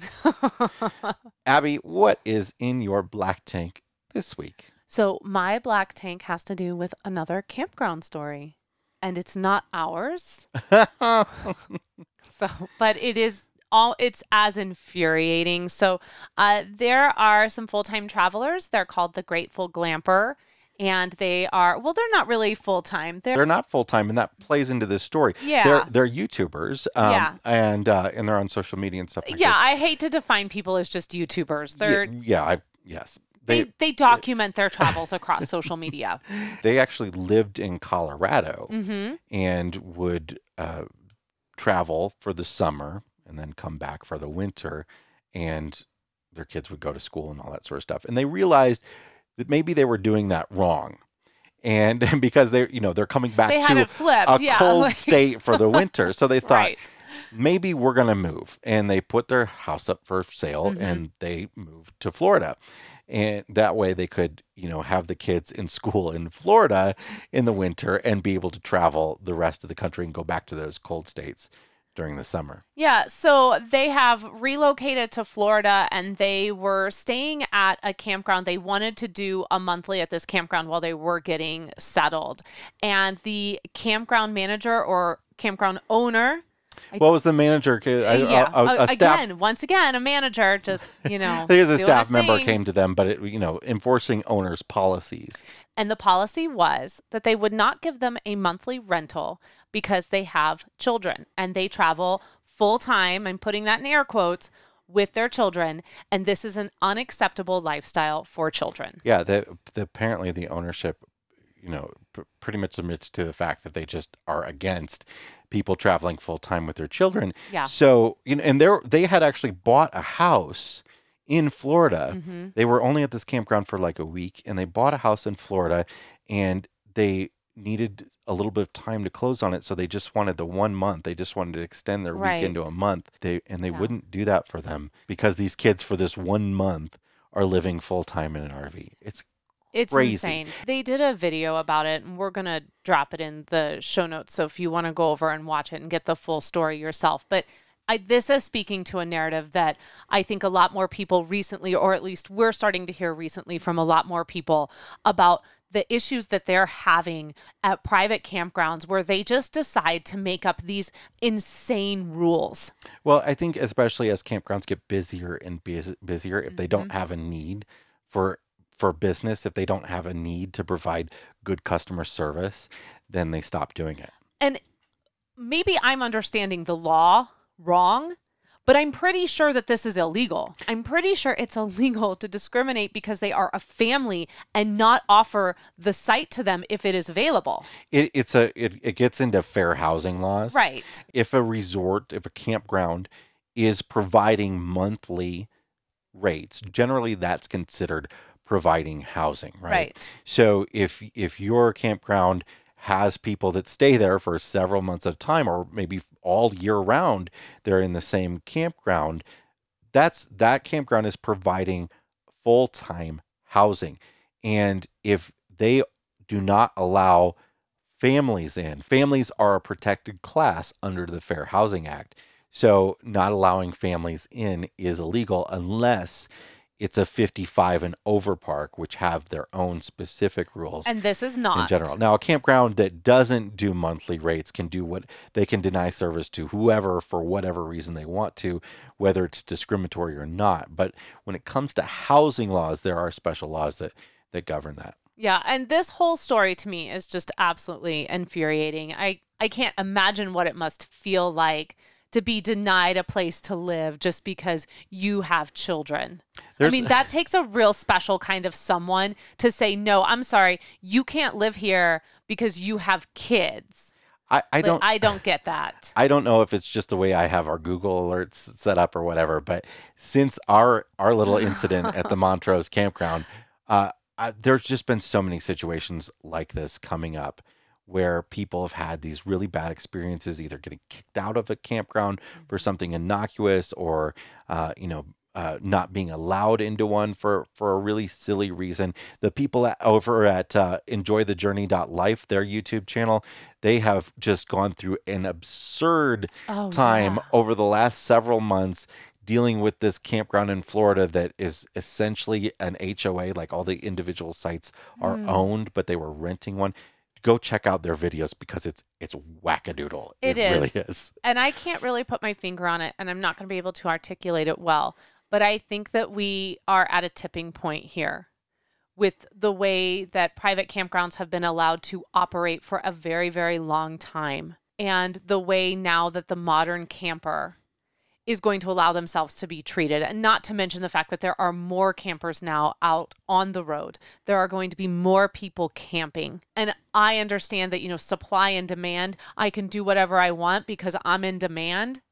(laughs) Abby, what is in your black tank this week? So, my black tank has to do with another campground story, and it's not ours. (laughs) So, but it is all it's as infuriating. So, uh, there are some full time travelers. They're called the Grateful Glamper, and they are well, they're not really full time. They're, they're not full time, and that plays into this story. Yeah. they're they're YouTubers. Um, Yeah. and uh, and they're on social media and stuff. Like yeah. I hate to define people as just YouTubers. They're yeah, yeah, I, yes. They, They, they document their travels across social media. (laughs) they actually lived in Colorado hmm and would uh, travel for the summer and then come back for the winter, and their kids would go to school and all that sort of stuff. And they realized that maybe they were doing that wrong, and (laughs) because they, you know, they're coming back They to a yeah. (laughs) cold like- state for the winter, so they thought right. maybe we're going to move. And they put their house up for sale Mhm. and they moved to Florida. And that way they could, you know, have the kids in school in Florida in the winter and be able to travel the rest of the country and go back to those cold states during the summer. Yeah, so they have relocated to Florida and they were staying at a campground. They wanted to do a monthly at this campground while they were getting settled. And the campground manager or campground owner, I- What was the manager? Yeah, a, a a- staff. again, once again, a manager just, you know, (laughs) I think a staff member thing. came to them, but it, you know, enforcing owners' policies. And the policy was that they would not give them a monthly rental because they have children and they travel full time. I'm putting that in air quotes with their children. And this is an unacceptable lifestyle for children. Yeah, the, the apparently the ownership, you know, pretty much admits to the fact that they just are against people traveling full time with their children. Yeah. So you know, and they they had actually bought a house in Florida. hmm They were only at this campground for like a week, and they bought a house in Florida, and they needed a little bit of time to close on it so they just wanted the one month they just wanted to extend their weekend to a month they and they Yeah. wouldn't do that for them because these kids for this one month are living full time in an rv it's It's crazy. insane. They did a video about it, and we're going to drop it in the show notes. So if you want to go over and watch it and get the full story yourself. But I, this is speaking to a narrative that I think a lot more people recently, or at least we're starting to hear recently from a lot more people about the issues that they're having at private campgrounds where they just decide to make up these insane rules. Well, I think especially as campgrounds get busier and bus- busier, if they Mm-hmm. don't have a need for for business, if they don't have a need to provide good customer service, then they stop doing it. And maybe I'm understanding the law wrong, but I'm pretty sure that this is illegal. I'm pretty sure it's (laughs) illegal to discriminate because they are a family and not offer the site to them if it is available. It, it's a it, it gets into fair housing laws. Right. If a resort, if a campground is providing monthly rates, generally that's considered providing housing, right? Right. So if if your campground has people that stay there for several months of time or maybe all year round they're in the same campground, that's that campground is providing full-time housing. And if they do not allow families in, families are a protected class under the Fair Housing Act. So not allowing families in is illegal unless it's a 55 and over park, which have their own specific rules And this is not in general. Now, a campground that doesn't do monthly rates can do what they can deny service to whoever for whatever reason they want to, whether it's discriminatory or not. But when it comes to housing laws, there are special laws that that govern that. Yeah, and this whole story to me is just absolutely infuriating. I I can't imagine what it must feel like to be denied a place to live just because you have children. There's- I mean, that takes a real special kind of someone to say, "No, I'm sorry, you can't live here because you have kids." I, I Like, don't I don't get that. (sighs) I don't know if it's just the way I have our Google alerts set up or whatever, but since our our little incident at the (laughs) Montrose campground, uh, I, there's just been so many situations like this coming up where people have had these really bad experiences, either getting kicked out of a campground for something innocuous, or uh, you know. Uh, not being allowed into one for for a really silly reason. The people at, over at uh, enjoythejourney.life, their YouTube channel, they have just gone through an absurd Oh, time yeah. over the last several months dealing with this campground in Florida that is essentially an HOA, like all the individual sites are Hmm. owned, but they were renting one. Go check out their videos because it's it's wackadoodle. It really is. is. and I can't really put my finger on it, and I'm not going to be able to articulate it well. But I think that we are at a tipping point here with the way that private campgrounds have been allowed to operate for a very, very long time, and the way now that the modern camper is going to allow themselves to be treated. And not to mention the fact that there are more campers now out on the road. There are going to be more people camping. And I understand that, you know, supply and demand, I can do whatever I want because I'm in demand.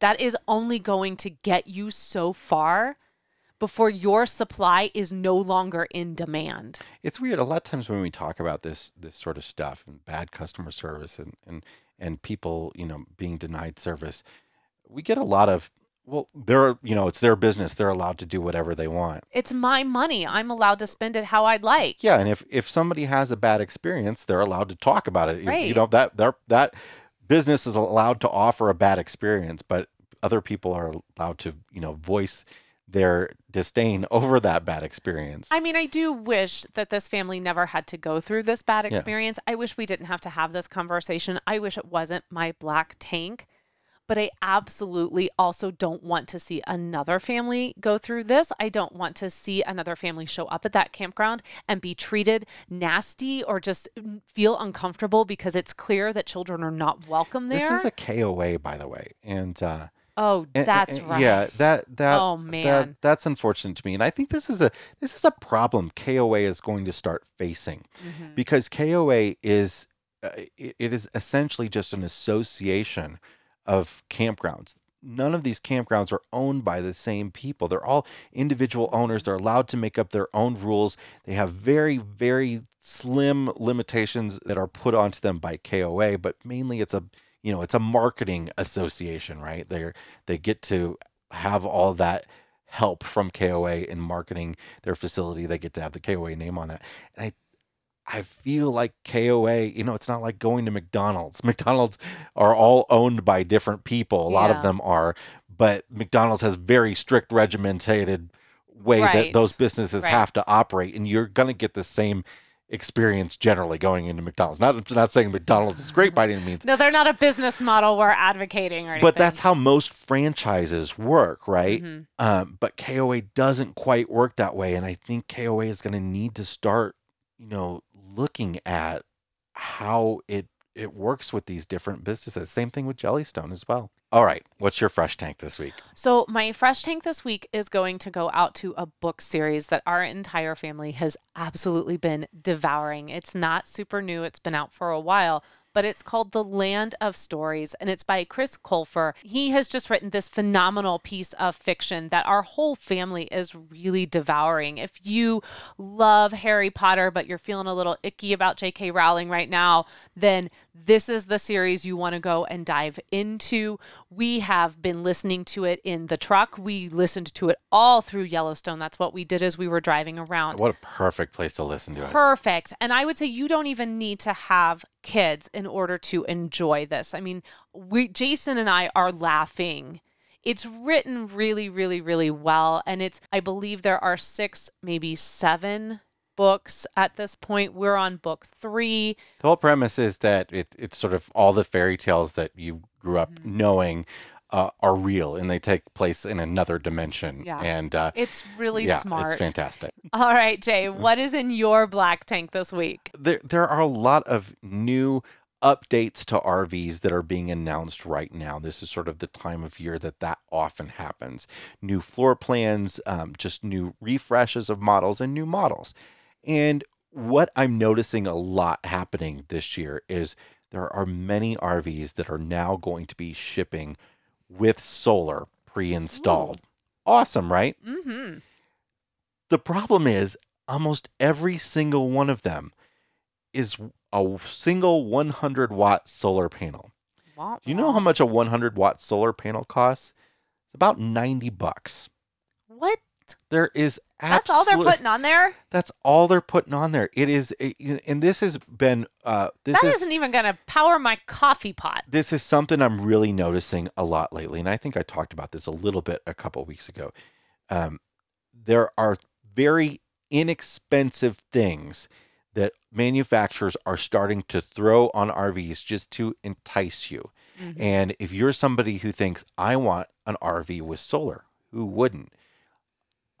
That is only going to get you so far before your supply is no longer in demand. It's weird. A lot of times when we talk about this this sort of stuff and bad customer service and and and people, you know, being denied service, we get a lot of well, they're you know, it's their business. They're allowed to do whatever they want. It's my money. I'm allowed to spend it how I'd like. Yeah, and if if somebody has a bad experience, they're allowed to talk about it. You- You know that that that business is allowed to offer a bad experience, but other people are allowed to you know voice their disdain (laughs) over that bad experience. I mean, I do wish that this family never had to go through this bad Yeah. experience. I wish we didn't have to have this conversation. I wish it wasn't my black tank. But I absolutely also don't want to see another family go through this. I don't want to see another family show up at that campground and be treated nasty or just feel uncomfortable because it's clear that children are not welcome there. This is a KOA, by the way, and. uh oh, And- that's and- right. Yeah, that that Oh, that- man. that's unfortunate to me, and I think this is a this is a problem KOA is going to start facing Mhm. because KOA is uh, it, it is essentially just an association of campgrounds. None of these campgrounds are owned by the same people. They're all individual owners. They're allowed to make up their own rules. They have very, very slim limitations that are put onto them by KOA, but mainly it's a you know it's a marketing association, right? They're they get to have all that help from KOA in marketing their facility. They get to have the KOA name on that. And I I feel like KOA, you know, it's not like going to McDonald's. (laughs) McDonald's are all owned by different people. A lot Yeah. of them are, but McDonald's has very strict regimentated way that those businesses Right. have to operate and you're going to get the same experience generally going into McDonald's. Not not saying McDonald's is great by any means, No, they're not a business model we're advocating or anything. but that's how most franchises work, right? Mhm. Um, but KOA doesn't quite work that way, and I think KOA is going to need to start, you know, looking at how it it works with these different businesses. Same thing with Jellystone as well. All right, what's your fresh tank this week? So, my fresh tank this week is going to go out to a book series that our entire family has absolutely been devouring. It's not super new, it's been out for a while, but it's called The Land of Stories and it's by Chris Colfer. He has just written this phenomenal piece of fiction that our whole family is really devouring. If you love Harry Potter, but you're feeling a little icky about J.K. Rowling right now, then this is the series you want to go and dive into. We have been listening to it in the truck. We listened to it all through Yellowstone. That's what we did as we were driving around. What a perfect place to listen to it. Perfect. And I would say you don't even need to have kids in order to enjoy this. I mean, we Jason and I are laughing. It's written really, really, really well. And it's, I believe there are six, maybe seven books at this point. We're on book three. The whole premise is that it, it's sort of all the fairy tales that you grew up Mm-hmm. knowing uh, are real and they take place in another dimension. Yeah. And uh, It's really yeah, smart. it's fantastic. (laughs) All right, Jay, (laughs) what is in your black tank this week? there there are a lot of new updates to RVs that are being announced right now. This is sort of the time of year that that often happens. New floor plans, um, just new refreshes of models and new models. And what I'm noticing a lot happening this year is there are many RVs that are now going to be shipping with solar pre-installed. Awesome, right? Mm-hmm. The problem is almost every single one of them is a single 100 watt solar panel. Do you know how much a 100 watt solar panel costs? It's about 90 bucks. What? There is That's all they're putting on there? That's all they're putting on there. It is, and this has been uh, this That is isn't even going to power my coffee pot. this is something I'm really noticing a lot lately, and I think I talked about this a little bit a couple weeks ago. Um, there are very inexpensive things that manufacturers are starting to throw on RVs just to entice you. Mhm. And if you're somebody who thinks I want an RV with solar, who wouldn't?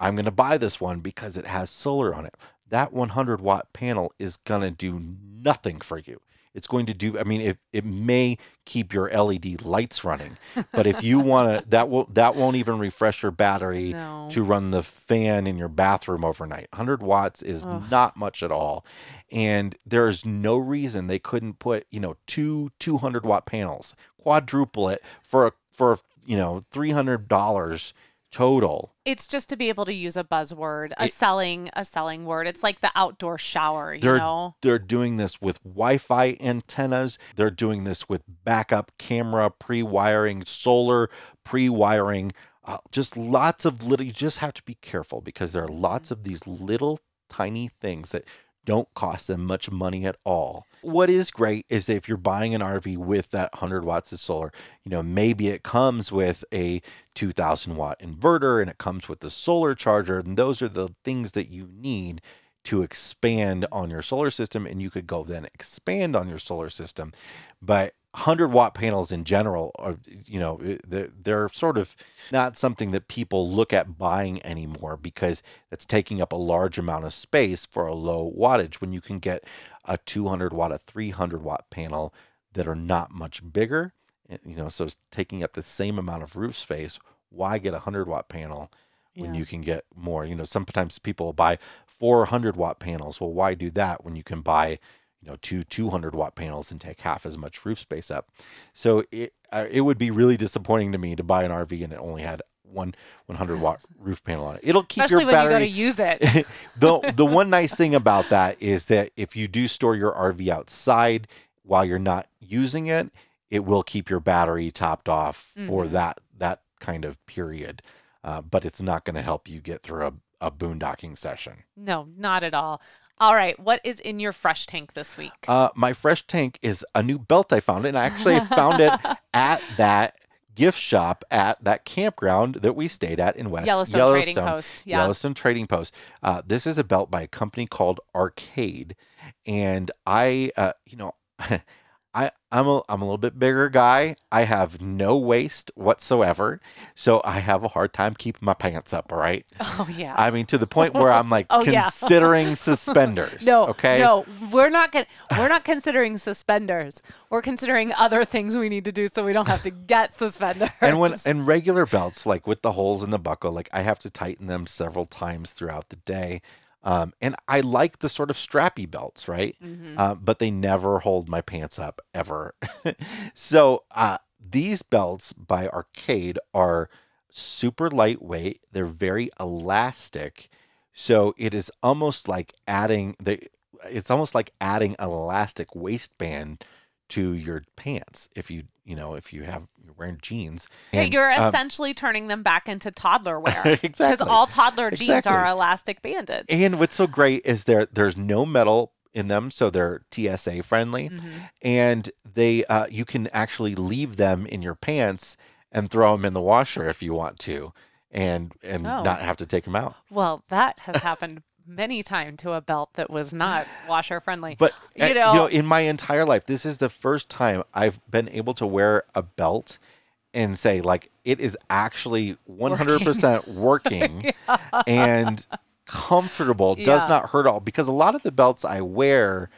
I'm going to buy this one because it has solar on it. That 100 watt panel is going to do nothing for you. It's going to do, I mean, it, it may keep your LED lights running, but if you (laughs) want to, that will, that won't even refresh your battery No. to run the fan in your bathroom overnight. 100 watts is Ugh. not much at all. And there's no reason they couldn't put, you know, two 200 watt panels, quadruple it for a, for, you know, $300 total. It's just to be able to use a buzzword, a It- selling a selling word. It's like the outdoor shower, you They're- know. They're doing this with Wi-Fi antennas. They're doing this with backup camera pre-wiring, solar pre-wiring. Uh, just lots of little. You just have to be careful because there are lots of these little tiny things that don't cost them much money at all. What is great is that if you're buying an RV with that 100 watts of solar, you know, maybe it comes with a 2000 watt inverter and it comes with the solar charger. And those are the things that you need to expand on your solar system. And you could go then expand on your solar system. But 100 watt panels in general are, you know, they're, they're sort of not something that people look at buying anymore because it's taking up a large amount of space for a low wattage when you can get a 200 watt, a 300 watt panel that are not much bigger. eh, You know, so it's taking up the same amount of roof space. Why get a 100 watt panel when Yeah. you can get more? You know, sometimes people buy 400 watt panels. Well, why do that when you can buy, you know, two 200 watt panels and take half as much roof space up? So it uh, it would be really disappointing to me to buy an RV and it only had one 100 watt roof panel on it. It'll keep Especially your when you go to use it. (laughs) the (laughs) the one nice thing about that is that if you do store your RV outside while you're not using it, it will keep your battery topped off for Mhm. that that kind of period. uh, but it's not going to help you get through a, a boondocking session. No, not at all. All right, what is in your fresh tank this week? Uh, my fresh tank is a new belt I found, and I actually found it (laughs) at that gift shop at that campground that we stayed at in West Yellowstone, Trading Post. Yeah. Yellowstone Trading Post. Uh, this is a belt by a company called Arcade, and I, uh, you know, (laughs) I I'm a I'm a little bit bigger guy. I have no waist whatsoever, so I have a hard time keeping my pants up. All right. (laughs) Oh yeah. I mean, to the point where I'm like (laughs) Oh, yeah. considering suspenders. (laughs) no, Okay. no, we're not going we're not considering suspenders. We're considering other things we need to do so we don't have to get suspenders. and when and regular belts like with the holes in the buckle like i have to tighten them several times throughout the day um, and i like the sort of strappy belts right? Mhm. uh, but they never hold my pants up ever. (laughs) So uh, these belts by arcade are super lightweight. They're very elastic. So it is almost like adding the it's almost like adding an elastic waistband to your pants if you you know if you have you're wearing jeans Yeah, you're um, essentially turning them back into toddler (laughs) wear. exactly Because all toddler jeans are elastic banded. and what's so great is there there's no metal in them so they're tsa friendly Mhm. and they uh, you can actually leave them in your pants and throw them in the washer if you want to and and Oh. not have to take them out Well, that has happened many times to a belt that was not (sighs) washer friendly. But You uh, know- in my entire life, this is the first time I've been able to wear a belt and say like it is actually 100% working, (laughs) and comfortable. Does not hurt at all because a lot of the belts I wear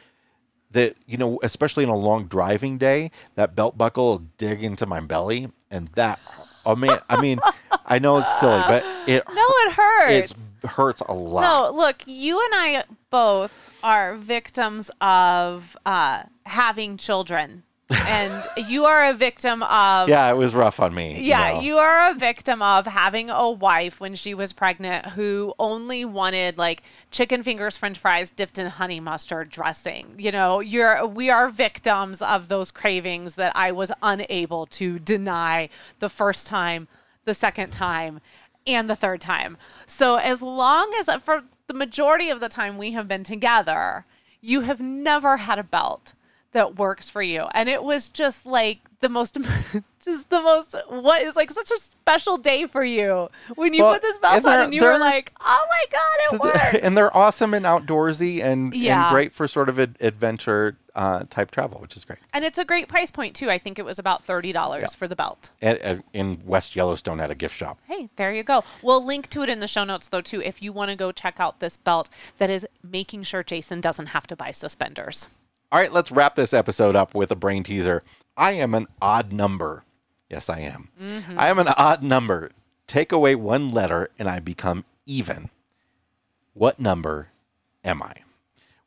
that you know, especially in a long driving day, that belt buckle will dig into my belly, and that. Oh man, I mean, I know it's silly, but it (laughs) no, it hurts. it hurts a lot. No, look, you and I both are victims of uh, having children. (laughs) And you are a victim of yeah, it was rough on me. Yeah, know. you are a victim of having a wife when she was pregnant who only wanted like chicken fingers, french fries dipped in honey mustard dressing. You know, you're we are victims of those cravings that I was unable to deny the first time, the second time, and the third time. So as long as for the majority of the time we have been together, you have never had a belt that works for you. And it was just like the most, (laughs) just the most, what is like such a special day for you when you Well, put this belt on and you were like, oh my God, it (laughs) works. and they're awesome and outdoorsy and, Yeah. and great for sort of ad- adventure uh, type travel, which is great. and it's a great price point too. I think it was about $30 for the belt. At, at- in West Yellowstone at a gift shop. Hey, there you go. We'll link to it in the show notes though too if you want to go check out this belt that is making sure Jason doesn't have to buy suspenders. All right, let's wrap this episode up with a brain teaser. I am an odd number. Yes, I am. I am an odd number. Take away one letter and I become even. What number am I?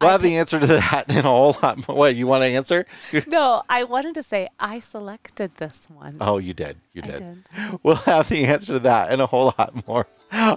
We'll have the answer to that in a whole lot more. What, you want to answer? (laughs) No, I wanted to say I selected this one. Oh, you did. You I did. did. We'll have the answer to that and a whole lot more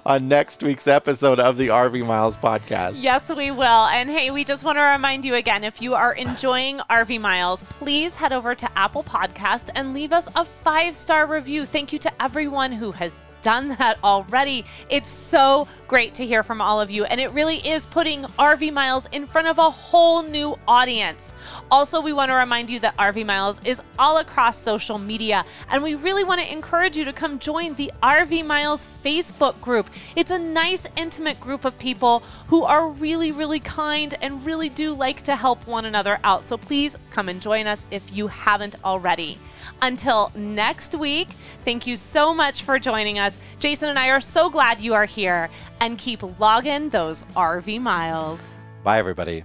on next week's episode of the RV Miles podcast. Yes, we will. And hey, we just want to remind you again if you are enjoying RV Miles, please head over to Apple Podcast and leave us a five star review. Thank you to everyone who has done that already. It's so great to hear from all of you, and it really is putting RV Miles in front of a whole new audience. Also, we want to remind you that RV Miles is all across social media, and we really want to encourage you to come join the RV Miles Facebook group. It's a nice, intimate group of people who are really, really kind and really do like to help one another out. So please come and join us if you haven't already. Until next week, thank you so much for joining us. Jason and I are so glad you are here and keep logging those RV miles. Bye, everybody.